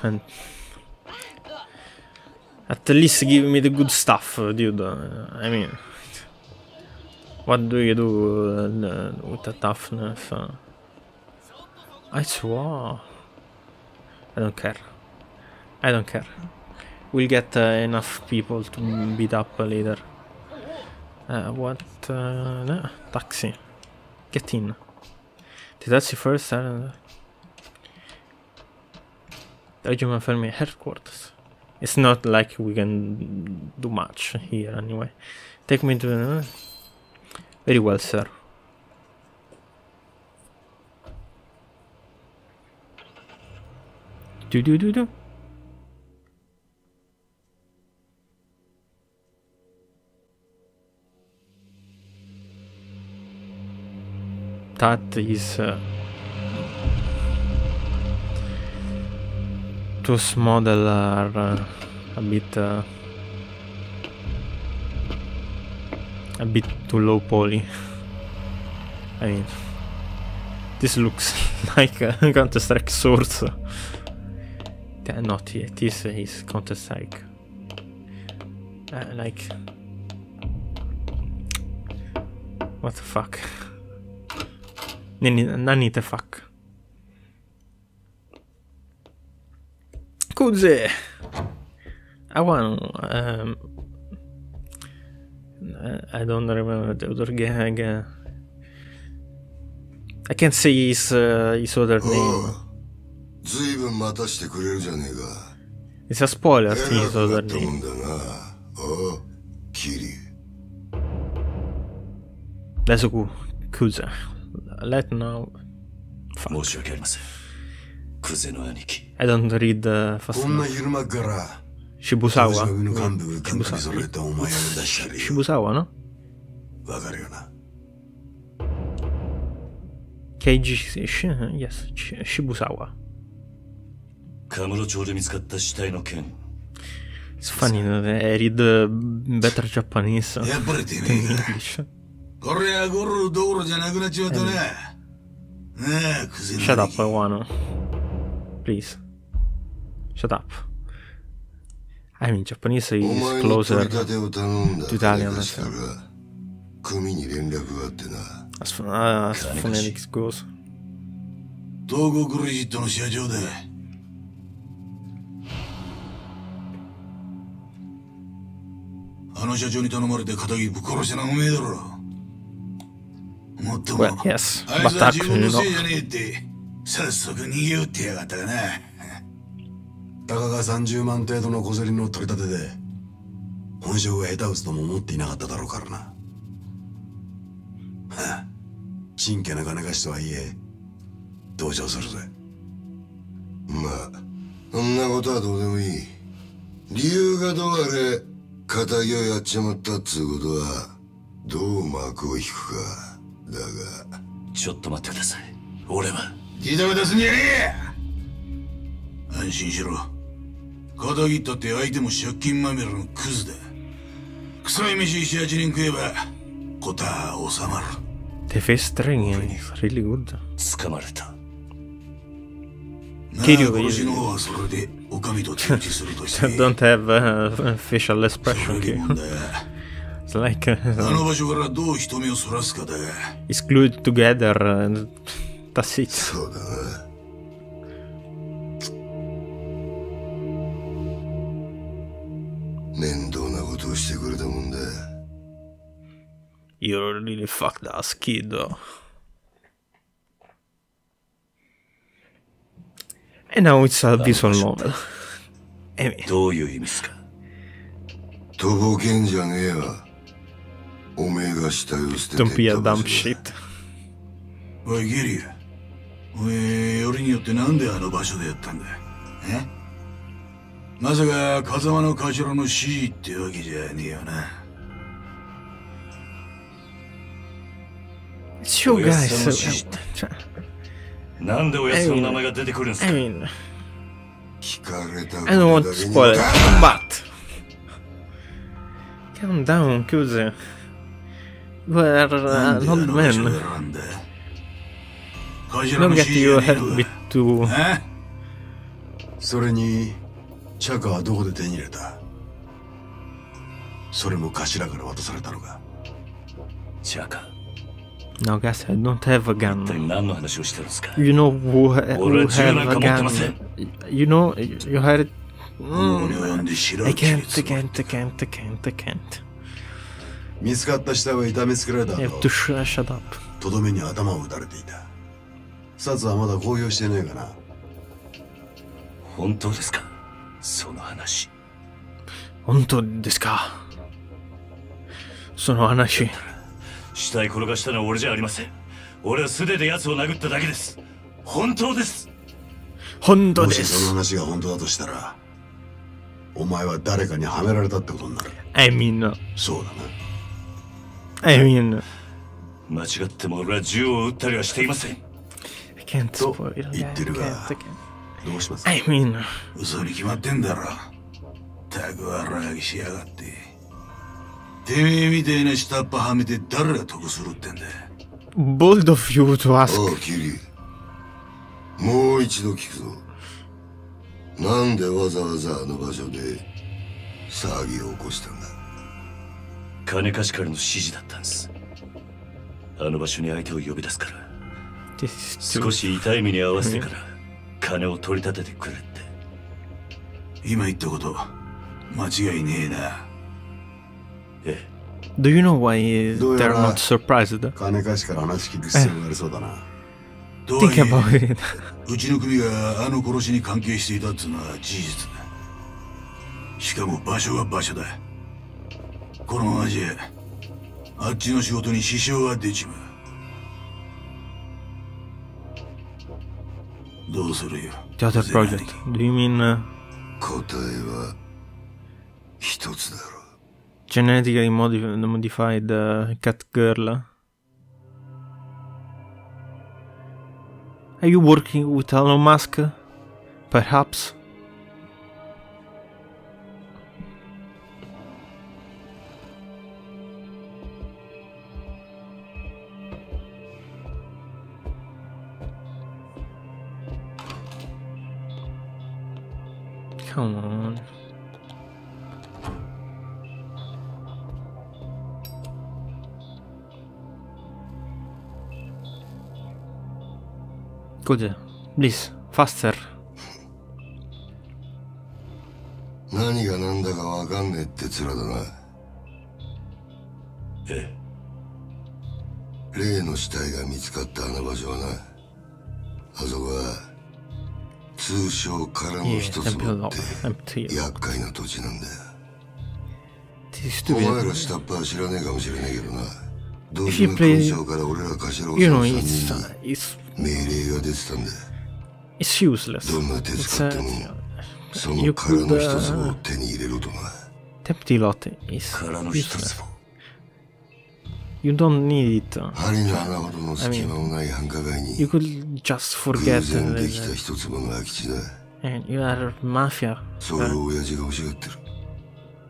A: And at least give me the good stuff, dude. I mean, what do you do uh, with the toughness? Uh, I swear. I don't care. I don't care. We'll get uh, enough people to beat up later. Uh, what? Uh, no, taxi. Get in. The taxi first. Uh, Regiment Fermi headquarters. It's not like we can do much here anyway. Take me to. Uh, very well, sir. Do do do do. That is uh, those model are uh, a bit uh, a bit too low poly. I mean, this looks like a Counter Strike source. Yeah, not yet. This is Counter Strike. Uh, like, what the fuck? Nani the fuck? Kuze! I want. Um, I don't remember the other. Uh, I can't say his, uh, his other name.
L: ずいぶん待たしてくれるじゃねえか。
A: It's a spoiler,
L: え
A: his
L: ら
A: other
L: くなったも
A: name.
L: んだな。おう、キリ。
A: Let's go. Kuze. Let now.
B: 申し訳ありません。クゼの兄貴。
A: I don't read uh, fast
L: こんな
A: enough.
L: 昼間っから、
A: Shibusawa.
L: 当時の軍の幹
A: Wait,
L: 部が監督にそれてお前を呼び出したり。
A: Shibusawa, no?
L: わかるよな。
A: Keiji. Shi- Yes, Shi- Shibusawa. It's funny that I read uh, better Japanese
L: やっぱりて
A: than
L: めえが。
A: English.
L: これはゴロどころじゃなくなっちまったな。なあ、クゼの
A: Shut
L: 兄
A: up,
L: 貴
A: I wanna. Please. Shut up. I mean, Japanese
L: お
A: is
L: 前の
A: closer
L: 取り立てを頼んだ
A: to Italian
L: 金
A: as
L: 貸しから組に連絡があってな
A: as, uh, as phonetics goes.
L: 東郷クレジットの社長だ あの社長に頼まれて仇ぶっ殺したのはおめえだろもっとも。
A: Well, yes,
L: あいつは自分の.せいじゃねえって早速逃げ打ってやがったがなたかが30万程度の小競りの取り立てで本性が下手打つとも思っていなかっただろうからな。はあ真剣な金貸しとはいえ同情するぜ。まあそんなことはどうでもいい。理由がどうあれ仇をやっちまったっつうことはどう幕を引くかだが
B: ちょっと待ってください。俺は。
L: ギタを出すんじゃねえ安心しろ仇ったって相手も借金まみれのクズだ臭い飯七八人食えばことは収まる
A: The face training is really good.
B: 掴まれた。
L: なあ殺
A: is,
L: しの方はそれで
A: don't have uh, facial expression it's like uh, it's glued together and that's it. You really fucked us, kid though. And now it's a visual novel. I mean,
B: どういう意味ですか？
L: とぼけんじゃねえよおめえが死体を捨てて
A: don't.
L: おいゲリアおめえよりによってなんであの場所でやったんだえ？まさか風間の頭の指示ってわけじゃねえよな。
A: It's you
B: おやなんでおやつの名前が出てくるんです
A: I
B: か
A: mean,
L: 聞かれた
A: I don't want
L: だ
A: to spoil it, but calm down, Kuze. were uh, not men. Don't get your head bit too.
M: えそれにチャカはどこで手に入れたそれも頭から渡されたのか
B: チャカ
A: Now, guys, I don't have a gun. You know who, ha who have a gun. You know, you had it. Mm. I can't, I can't, I can't, I can't, I can't. You have to sh shut up.
M: とどめに頭を打たれていた。札はまだ公表してないかな。
B: 本当ですかその話。
A: 本当ですかその話。
B: 死体転がしたのは俺じゃありません。俺は素手で奴を殴っただけです。本当です。
A: 本当
M: もしその
A: です。
M: 話が本当だとしたらお前は誰かにはめられたってことになる。
A: I mean,
M: そうだな。
A: I mean,
B: 間違っても俺は銃を撃ったりはしていません。
A: I.
M: 言ってるが.どうします
A: ？I mean,
M: 嘘に決まってんだろ。たくわらやきしやがっててめえみたいな下っ端はめて誰が得するってんだ
A: bold of you to ask.
L: おうキリ。もう一度聞くぞ。なんでわざわざあの場所で騒ぎを起こしたんだ？
B: 金貸しからの指示だったんです。あの場所に相手を呼び出すから。少.し痛い目に合わせてから金を取り立ててくれって。
M: 今言ったこと間違いねえな
B: え
A: Do you know why uh,
M: どうや
A: they're
M: ら
A: not surprised?
M: 金貸しから話聞く必要がありそうだな。
A: Think about it.
M: うちの組があの殺しに関係していたっていうのは事実だ。しかも場所が場所だ。このままじゃあっちの仕事に支障が出ちまう。どうするよ
A: ？The other project. Do you mean uh,
L: 答えは一つだろ
A: genetically modif- modified uh, cat girl? Are you working with Elon Musk? Perhaps? Come on. Good. Please, faster.
L: 何が何だかわかんねえって面だな
B: え？
L: 例の死体が見つかったあの場所はなあそこは通称空の
A: Yeah,
L: 一
A: temple
L: 坪っ
A: of
L: て.厄介な土地なんだよお.前ら下っ端は知らねえかもしれねえけどな同
A: If
L: 時
A: you
L: の
A: play-
L: 勲章から俺ら頭を
A: You know,
L: 3
A: it's
L: 人
A: uh, it's
L: に
A: It's useless. It's
L: a,
A: you is useless. You don't need it.
L: Uh, I mean,
A: you could just forget
L: it.
A: And you are mafia.
L: Uh,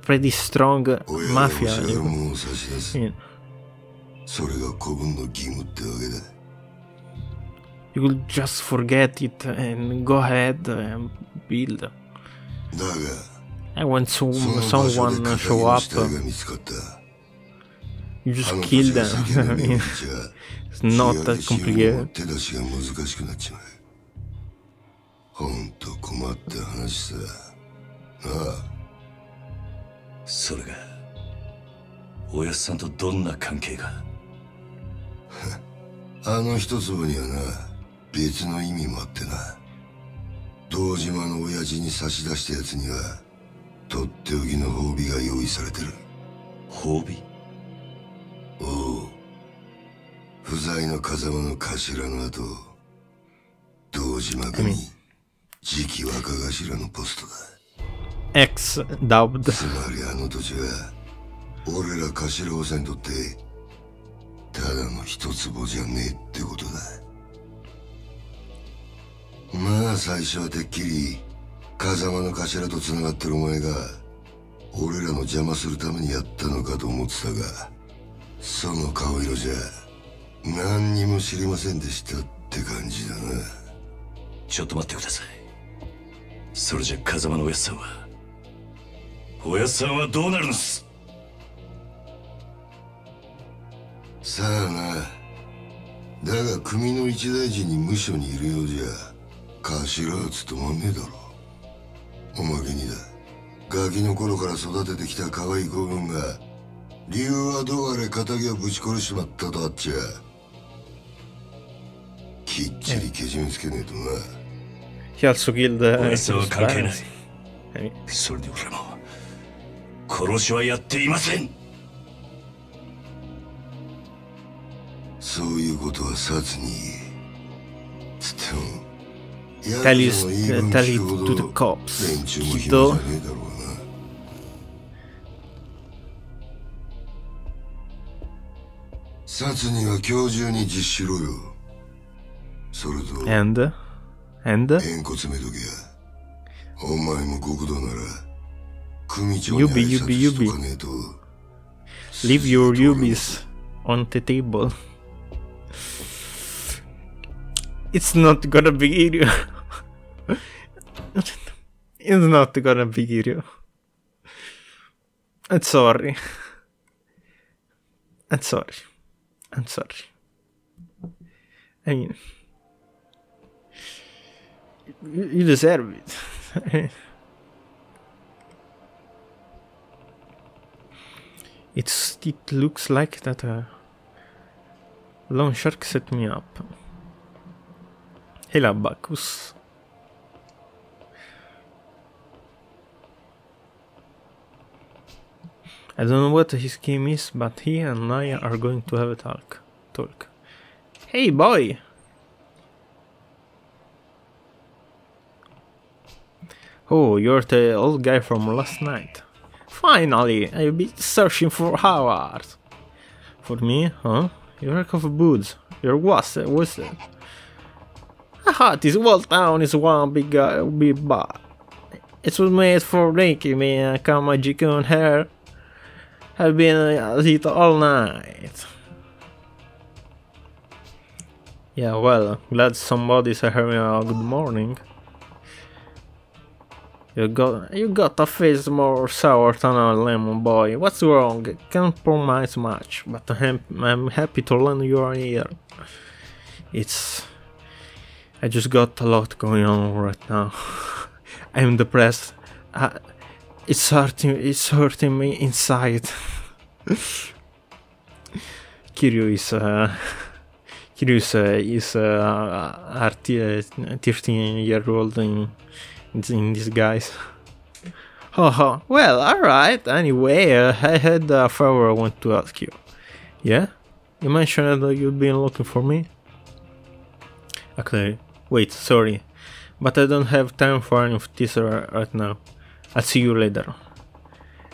A: pretty strong mafia. You,
L: you know
A: you could just forget it and go ahead and build.
L: だが
A: And when some,
L: その場所
A: someone
L: で
A: show
L: 片の
A: up,
L: 死体が見つかった
A: you
L: あ
A: just
L: の
A: kill
L: 土地が世間の
A: them.
L: 目を見ちゃ
A: it's not
L: 気
A: that
L: 軽で死ぬのも
A: complicated.
L: 手出しが難しくなっちまうほんと困った話さなあ
B: それがおやっさんとどんな関係が
L: あの一坪にはな 別の意味もあってな。堂島の親父に差し出したやつにはとっておきの褒美が用意されてる。
B: 褒美？
L: おう。不在の風間の頭の後堂島組次期若頭のポストだ。
A: X dubbed.
L: つまりあの土地は俺ら頭補佐にとってただの一坪じゃねえってことだまあ最初はてっきり風間の頭と繋がってるお前が俺らの邪魔するためにやったのかと思ってたがその顔色じゃ何にも知りませんでしたって感じだな。
B: ちょっと待ってください。それじゃ風間のおやっさんは。おやっさんはどうなるんです？
L: さあな。だが組の一大臣に無所にいるようじゃ頭は務まんねえだろ。おまけにだ。ガキの頃から育ててきた可愛い子分が理由はどうあれ仇をぶち殺しちまったとあっちゃ。きっちりけじめつけねえとな。
A: uh,
B: ない。
A: parents.
B: それで俺も殺しはやっていません。
L: そういうことは殺につっても
A: tell, you,
L: uh,
A: tell it to the cops, kiddo. And? And? Yubi, Yubi, Yubi. Leave your Yubis on the table. It's not gonna be. it's not gonna be Iryu. I'm sorry. I'm sorry. I'm sorry. I mean, you, you deserve it. It's it looks like that uh, Loan Shark set me up. Hela Bacchus. I don't know what his game is, but he and I are going to have a talk. Talk. Hey boy! Oh, you're the old guy from last night. Finally, I've been searching for hours. For me, huh? You're of boots. You're was was it? Haha, this whole town is one big uh, big bar. It was made for making me a Kamajikun hair. I've been at it all night. Yeah, well, glad somebody's having a good morning. You got you got a face more sour than a lemon boy. What's wrong? Can't promise much, but I'm, I'm happy to learn you are here. It's I just got a lot going on right now. I'm depressed. I, it's hurting. It's hurting me inside. Kiryu is uh, Kiryu is, uh, is uh, a 13 year old in in disguise. Oh, well, alright, anyway, uh, I had a favor I want to ask you. Yeah? You mentioned that you've been looking for me? Okay, wait, sorry, but I don't have time for any of this right now. I'll see you later.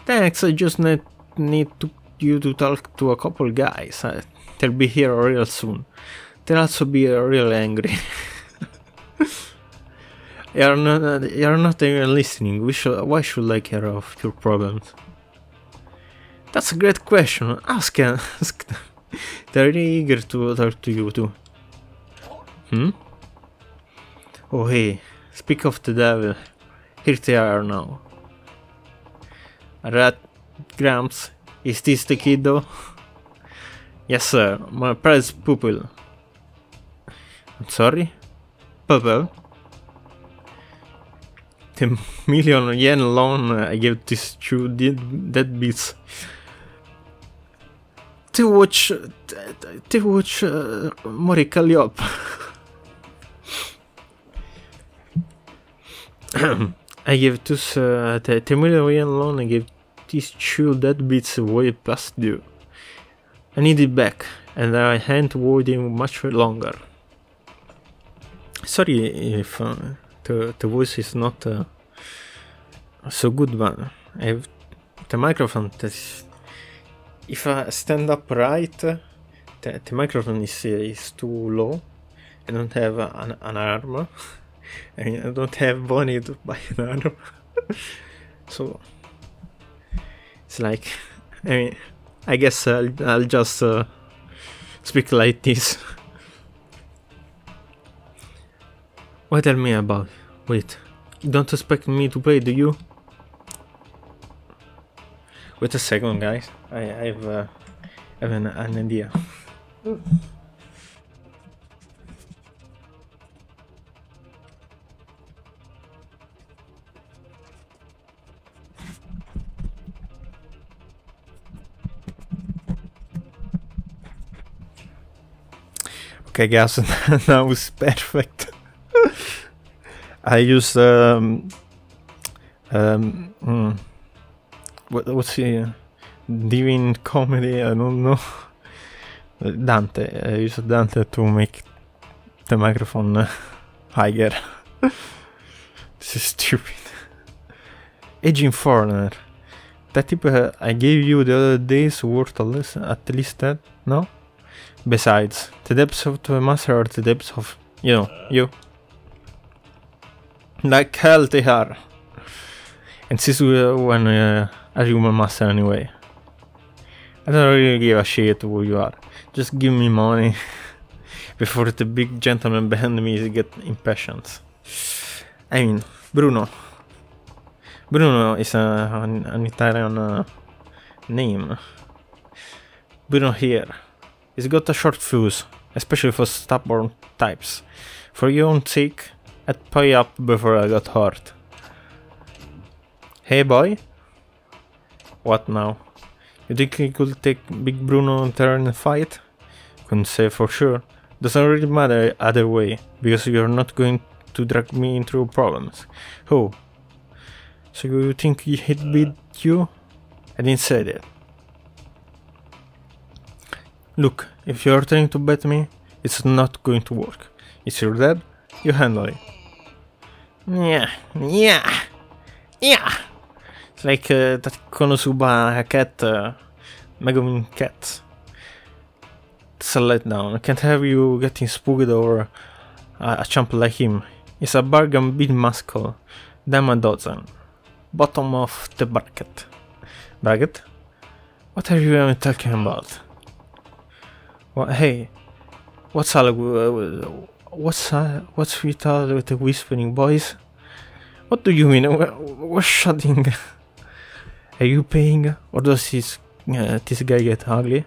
A: Thanks, I just need, need to, you to talk to a couple guys. Uh, they'll be here real soon. They'll also be real angry. You're not, you're not even listening. We should, why should I care of your problems? That's a great question. Ask, ask them. They're really eager to talk to you too. Hmm? Oh hey, speak of the devil. Here they are now. Rat Gramps, is this the kid though? Yes sir, my prize pupil. I'm sorry? Pupil? The million yen loan I gave these two dead, deadbeats. To watch, to watch uh, Mori Calliope. I gave this, uh, the, million loan I gave these two deadbeats way past due. I need it back, and I waiting much longer. Sorry if uh, the, the voice is not uh, so good, but I have the microphone. That's, if I stand up right, the, the microphone is, uh, is too low. I don't have an, an arm. I mean, I don't have money to buy an arm. so it's like, I mean, I guess I'll, I'll just uh, speak like this. what tell me about? Wait, you don't expect me to play, do you? Wait a second, guys. I, I have, uh, have an, an idea. Okay, guys, now it's perfect. I use um, um, mm, what, what's the divine comedy? I don't know. Dante. I use Dante to make the microphone uh, higher. this is stupid. Aging foreigner. That tip uh, I gave you the other days worth at least, at least that, no? Besides, the depths of the master are the depths of, you know, you. Like hell they are. And this is when uh, a human master anyway. I don't really give a shit who you are. Just give me money before the big gentleman behind me get impatient. I mean, Bruno. Bruno is an, an Italian uh, name. Bruno here. He's got a short fuse, especially for stubborn types. For your own sake, I'd pay up before I got hurt. Hey boy? What now? You think you could take Big Bruno and turn a fight? Couldn't say for sure. Doesn't really matter either way, because you're not going to drag me into problems. Who? So you think he'd beat you? I didn't say that. Look, if you're trying to bet me, it's not going to work. It's your dad, you handle it. Yeah, yeah, yeah. It's like uh, that Konosuba cat, uh, Megumin cat. It's a letdown. I can't have you getting spooked over uh, a chump like him. It's a bargain bin muscle. Damn a dozen. Bottom of the bracket. Bracket? What are you even talking about? What, hey, what's all, uh, what's uh, what's with all with the whispering boys? What do you mean? We're, we're shutting. Are you paying, or does this uh, this guy get ugly?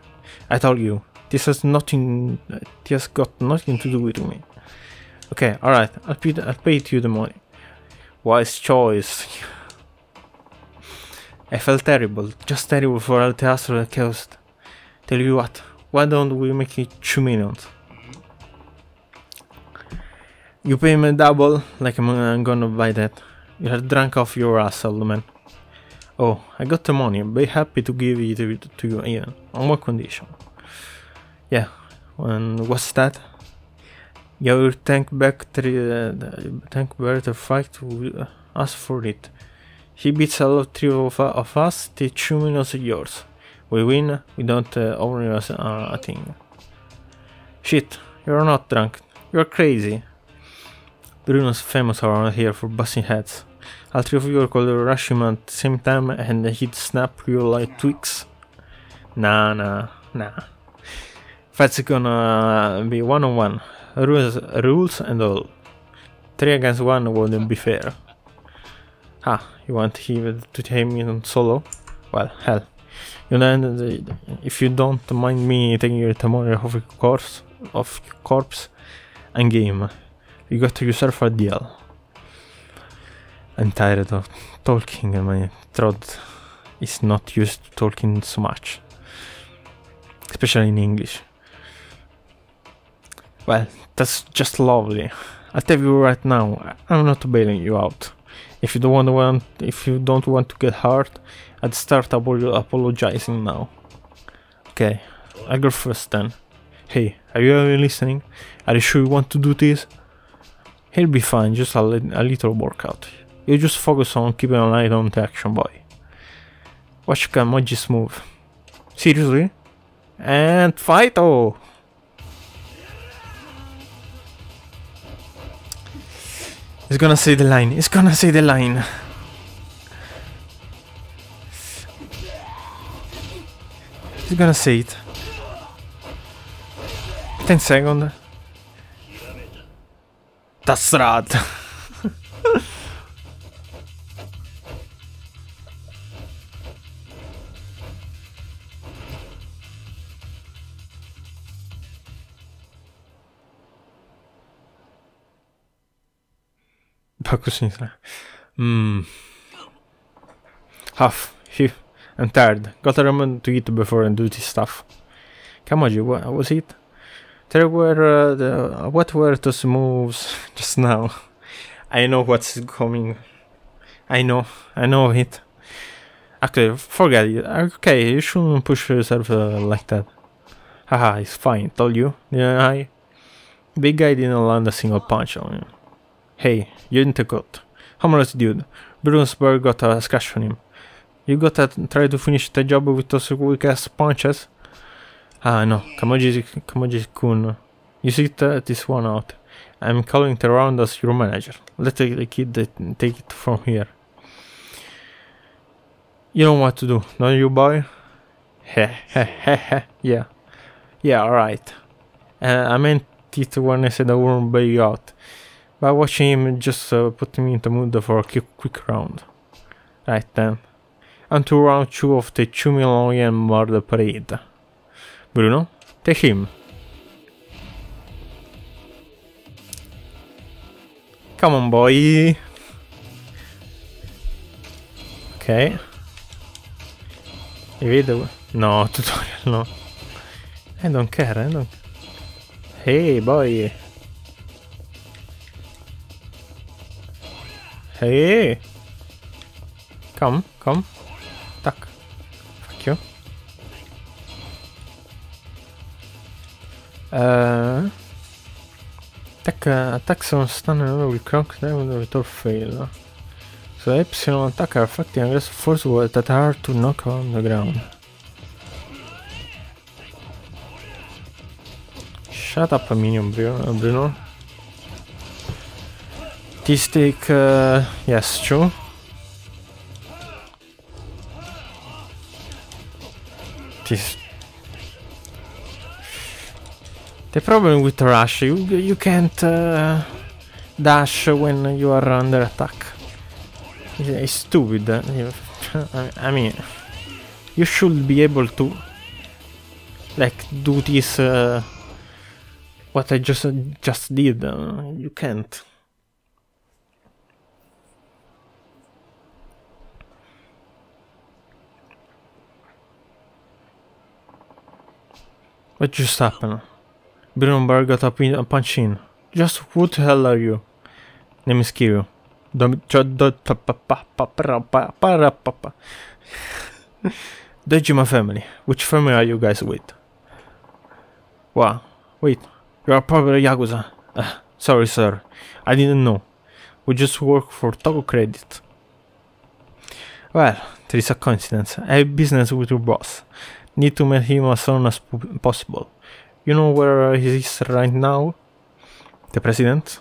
A: I told you, this has nothing. This got nothing to do with me. Okay, all right. I'll pay. I'll pay you the money. Wise choice. I felt terrible, just terrible for all the I caused. Tell you what, why don't we make it 2 millions? You pay me double, like I'm, I'm gonna buy that. You're drunk off your ass, old man. Oh, I got the money, be happy to give it to, you even. On what condition? Yeah, and what's that? Your tank back uh, tank better fight to us for it. He beats all three of, of us, the two millions are yours. We win, we don't uh, own uh, a thing. Shit, you're not drunk. You're crazy. Bruno's famous around here for busting heads. All three of you are called rush him at the same time and he'd snap you like twigs. Nah, nah, nah. Fight's gonna be one on one. Rules, rules and all. Three against one wouldn't be fair. Ah, you want him to take me on solo? Well, hell. You know, uh, if you don't mind me taking your tomorrow off your corpse, of corpse, and game, you got to yourself a deal. I'm tired of talking and my throat is not used to talking so much. Especially in English. Well, that's just lovely. I'll tell you right now, I'm not bailing you out. If you don't want if you don't want to get hurt, I'd start apologizing now. Okay, I go first then. Hey, are you really listening? Are you sure you want to do this? He'll be fine, just a, li a little workout. You just focus on keeping an eye on the action boy. Watch Kamoji's move. Seriously? And fight! Oh! He's gonna say the line. He's gonna say the line. He's gonna see it. 10 seconds. That's right. Bakushin Hmm. Half. Phew. I'm tired. Gotta remember to eat before and do this stuff. Kamaji, what was it? There were uh, the, what were those moves just now? I know what's coming. I know, I know it. Okay, forget it. Okay, you shouldn't push yourself uh, like that. Haha, it's fine. Told you. Yeah, I. Big guy didn't land a single punch on you. Hey, you didn't cut. Harmless dude. Brunsberg got a scratch on him. You gotta try to finish the job with those weak ass punches. Ah no, Kamaji Kamaji-kun. You sit uh, this one out. I'm calling it around as your manager. Let the kid take it from here. You know what to do, don't you, boy? Heh heh heh. Yeah. Yeah, alright. Uh, I meant it when I said I wouldn't bail you out. But watching him just uh, put me in the mood for a quick, quick round. Right then. On to round 2 of the 2 million murder parade. Bruno, take him. Come on, boy. Ok. E vedo... No, tutorial no. I don't care, I don't... Hey, boy. Hey. Come, come. Uh, attack, attacks on stun will crack down with or fail. So Epsilon attack are affecting aggressive force that are to knock on the ground. Shut up, minion Bruno. This take, uh, yes, true. This The problem with rush, you, you can't uh, dash when you are under attack. It's stupid. I mean, you should be able to like do this. Uh, what I just uh, just did. Uh, you can't. What just happened? Brunberg got up in a punch in. Just who the hell are you? Name is Kiryu. Dojima family. Which family are you guys with? Wow. Wait. You are probably Yakuza. Uh, sorry, sir. I didn't know. We just work for Togo Credit. Well, there is a coincidence. I have business with your boss. Need to meet him as soon as possible. You know where he is right now? The president?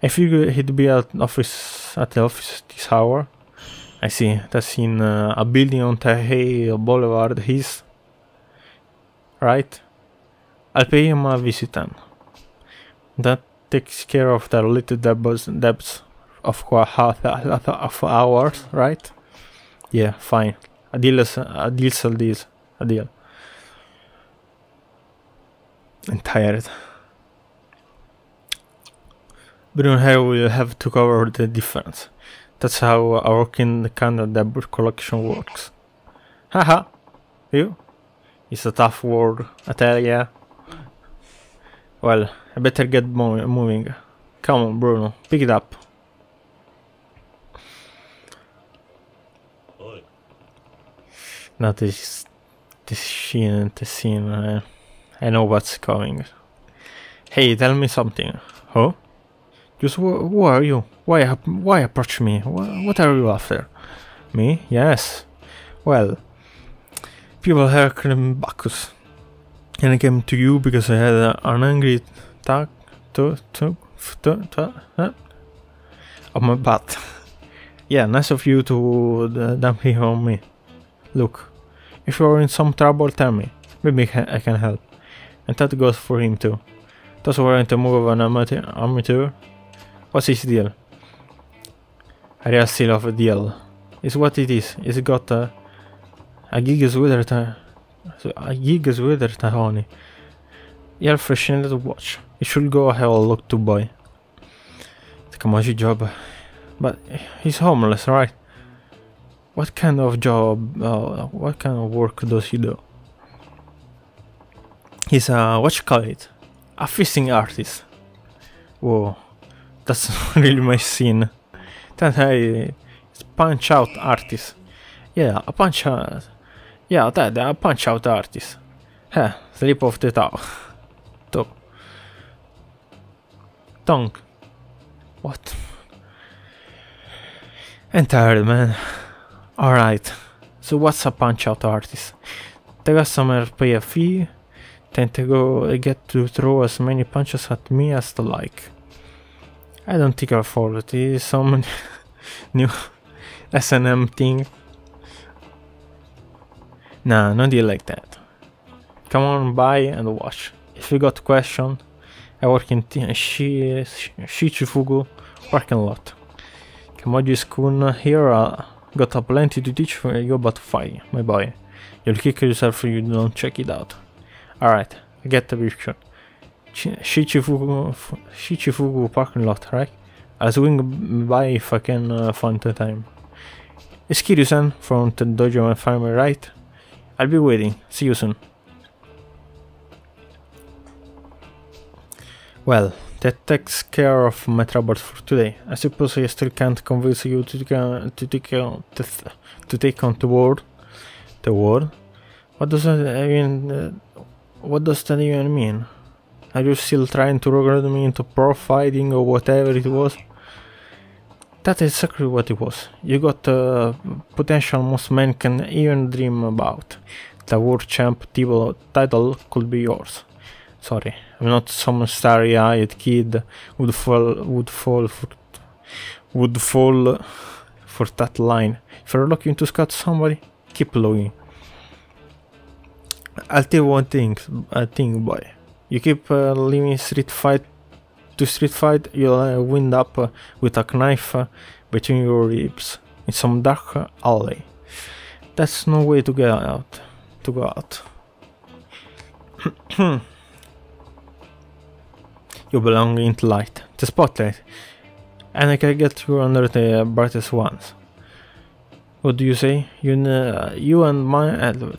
A: I figured he'd be at office at the office this hour. I see. That's in uh, a building on Taihei Boulevard. He's right. I'll pay him a visit then. That takes care of the little debts, debts of half of hours, right? Yeah, fine. A deal a deal. A deal. I'm tired. Bruno here will have to cover the difference. That's how our kind of debut collection works. Haha! You? It's a tough world, I tell ya. Well, I better get mo moving. Come on, Bruno, pick it up. Not this, this scene, this scene. Uh, I know what's coming. Hey, tell me something. Huh? Just wh who are you? Why why approach me? Wh what are you after? Me? Yes. Well, people here me Bacchus. And I came to you because I had an angry attack to, to, to, to, uh, on my butt. yeah, nice of you to dump him on me. Look, If you're in some trouble, tell me. Maybe I can help. And that goes for him too. Does warrant the move of an amateur? amateur? What's his deal? A real seal of a deal. It's what it is. Is it got a... A with it. A gig is with it, honey. You're fresh in the watch. You should go have a look to boy. Come a your job. But he's homeless, right? What kind of job, uh, what kind of work does he do? He's a, what you call it? A fishing artist. Whoa, that's really my scene. Then I, punch out artist. Yeah, a punch out. Yeah, that, a punch out artist. Huh, slip of the tongue. Tongue. Tongue. What? I'm tired, man. Alright, so what's a punch out artist? The customer pay a fee, to go get to throw as many punches at me as they like. I don't think I'll follow it. It is some new S&M thing. Nah, no deal like that. Come on by and watch. If you got question, I work in Shi Shichifuku parking lot. Kamoji-kun here uh, got a plenty to teach for you about fight, my boy. You'll kick yourself if you don't check it out. Alright, I get the picture. Shichifuku, Shichifuku parking lot, right? I'll swing by if I can uh, find the time. It's Kiryu-san from the dojo and farmer, right? I'll be waiting. See you soon. Well, that takes care of my troubles for today. I suppose I still can't convince you to take on, to take on, to, to take on the world. The world? What does that even uh, what does that even mean? Are you still trying to program me into pro fighting or whatever it was? That's exactly what it was. You got the potential most men can even dream about. The world champ title could be yours. Sorry, I'm not some starry-eyed kid would fall would fall for would fall for that line. If you're looking to scout somebody, keep looking. I'll tell you one thing, a thing, boy. You keep uh, leaving street fight to street fight, you'll uh, wind up uh, with a knife uh, between your ribs in some dark alley. That's no way to get out. To go out. you belong in the light, the spotlight, and I can get you under the brightest ones. What do you say? You, uh, you and my, uh,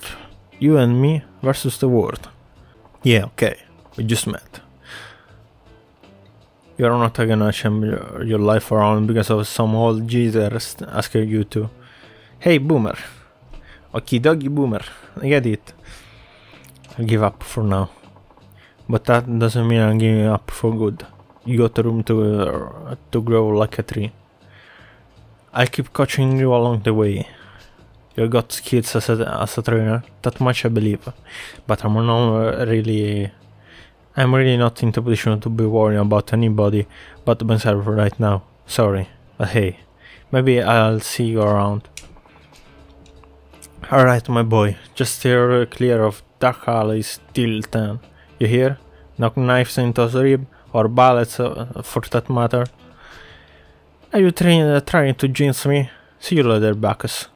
A: you and me versus the world. Yeah, okay, we just met. You're not gonna change your life around because of some old Jesus asking you to. Hey, boomer. Okay, dokie, boomer. I get it. I give up for now. But that doesn't mean I'm giving up for good. You got room to uh, to grow like a tree. I'll keep coaching you along the way. You got skills as a, as a trainer, that much I believe. But I'm not really... I'm really not in the position to be worrying about anybody but myself right now. Sorry. But hey, maybe I'll see you around. Alright, my boy, just steer clear of dark alleys till 10. You hear? Knock knives into the rib, or bullets uh, for that matter. Are you trying, uh, trying to jinx me? See you later, Bacchus.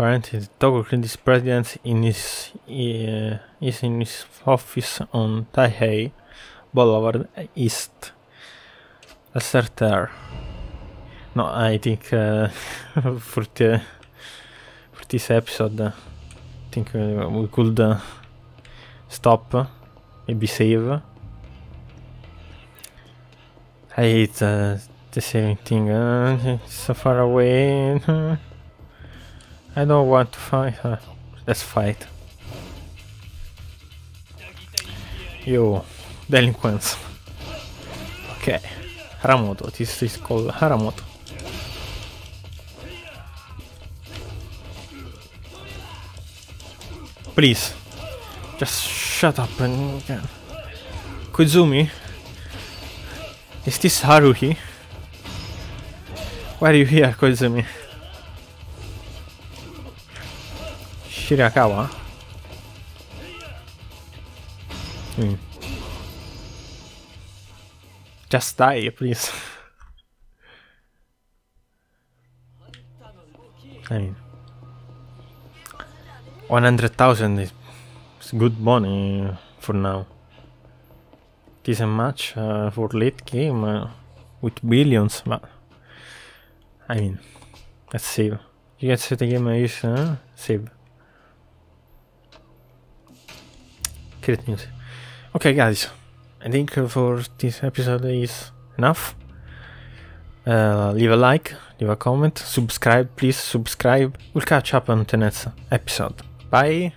A: Apparently, the Tokyo president in his, uh, is in his office on Taihei Boulevard East. Let's. No, I think uh, for the for this episode, I think we could uh, stop, maybe save. I hate uh, the saving thing. Uh, it's so far away. I don't want to fight. Uh, let's fight. Yo, delinquents. Okay. Haramoto, this is called Haramoto. Please, just shut up and... Koizumi? Is this Haruhi? Why are you here, Koizumi? Shirakawa? Hmm. Just die, please. I mean, 100,000 is good money for now. Decent match uh, for late game uh, with billions, but I mean, let's save. You get set the game is uh, save. News. Okay, guys, I think for this episode is enough. Uh, leave a like, leave a comment, subscribe, please subscribe. We'll catch up on the next episode. Bye.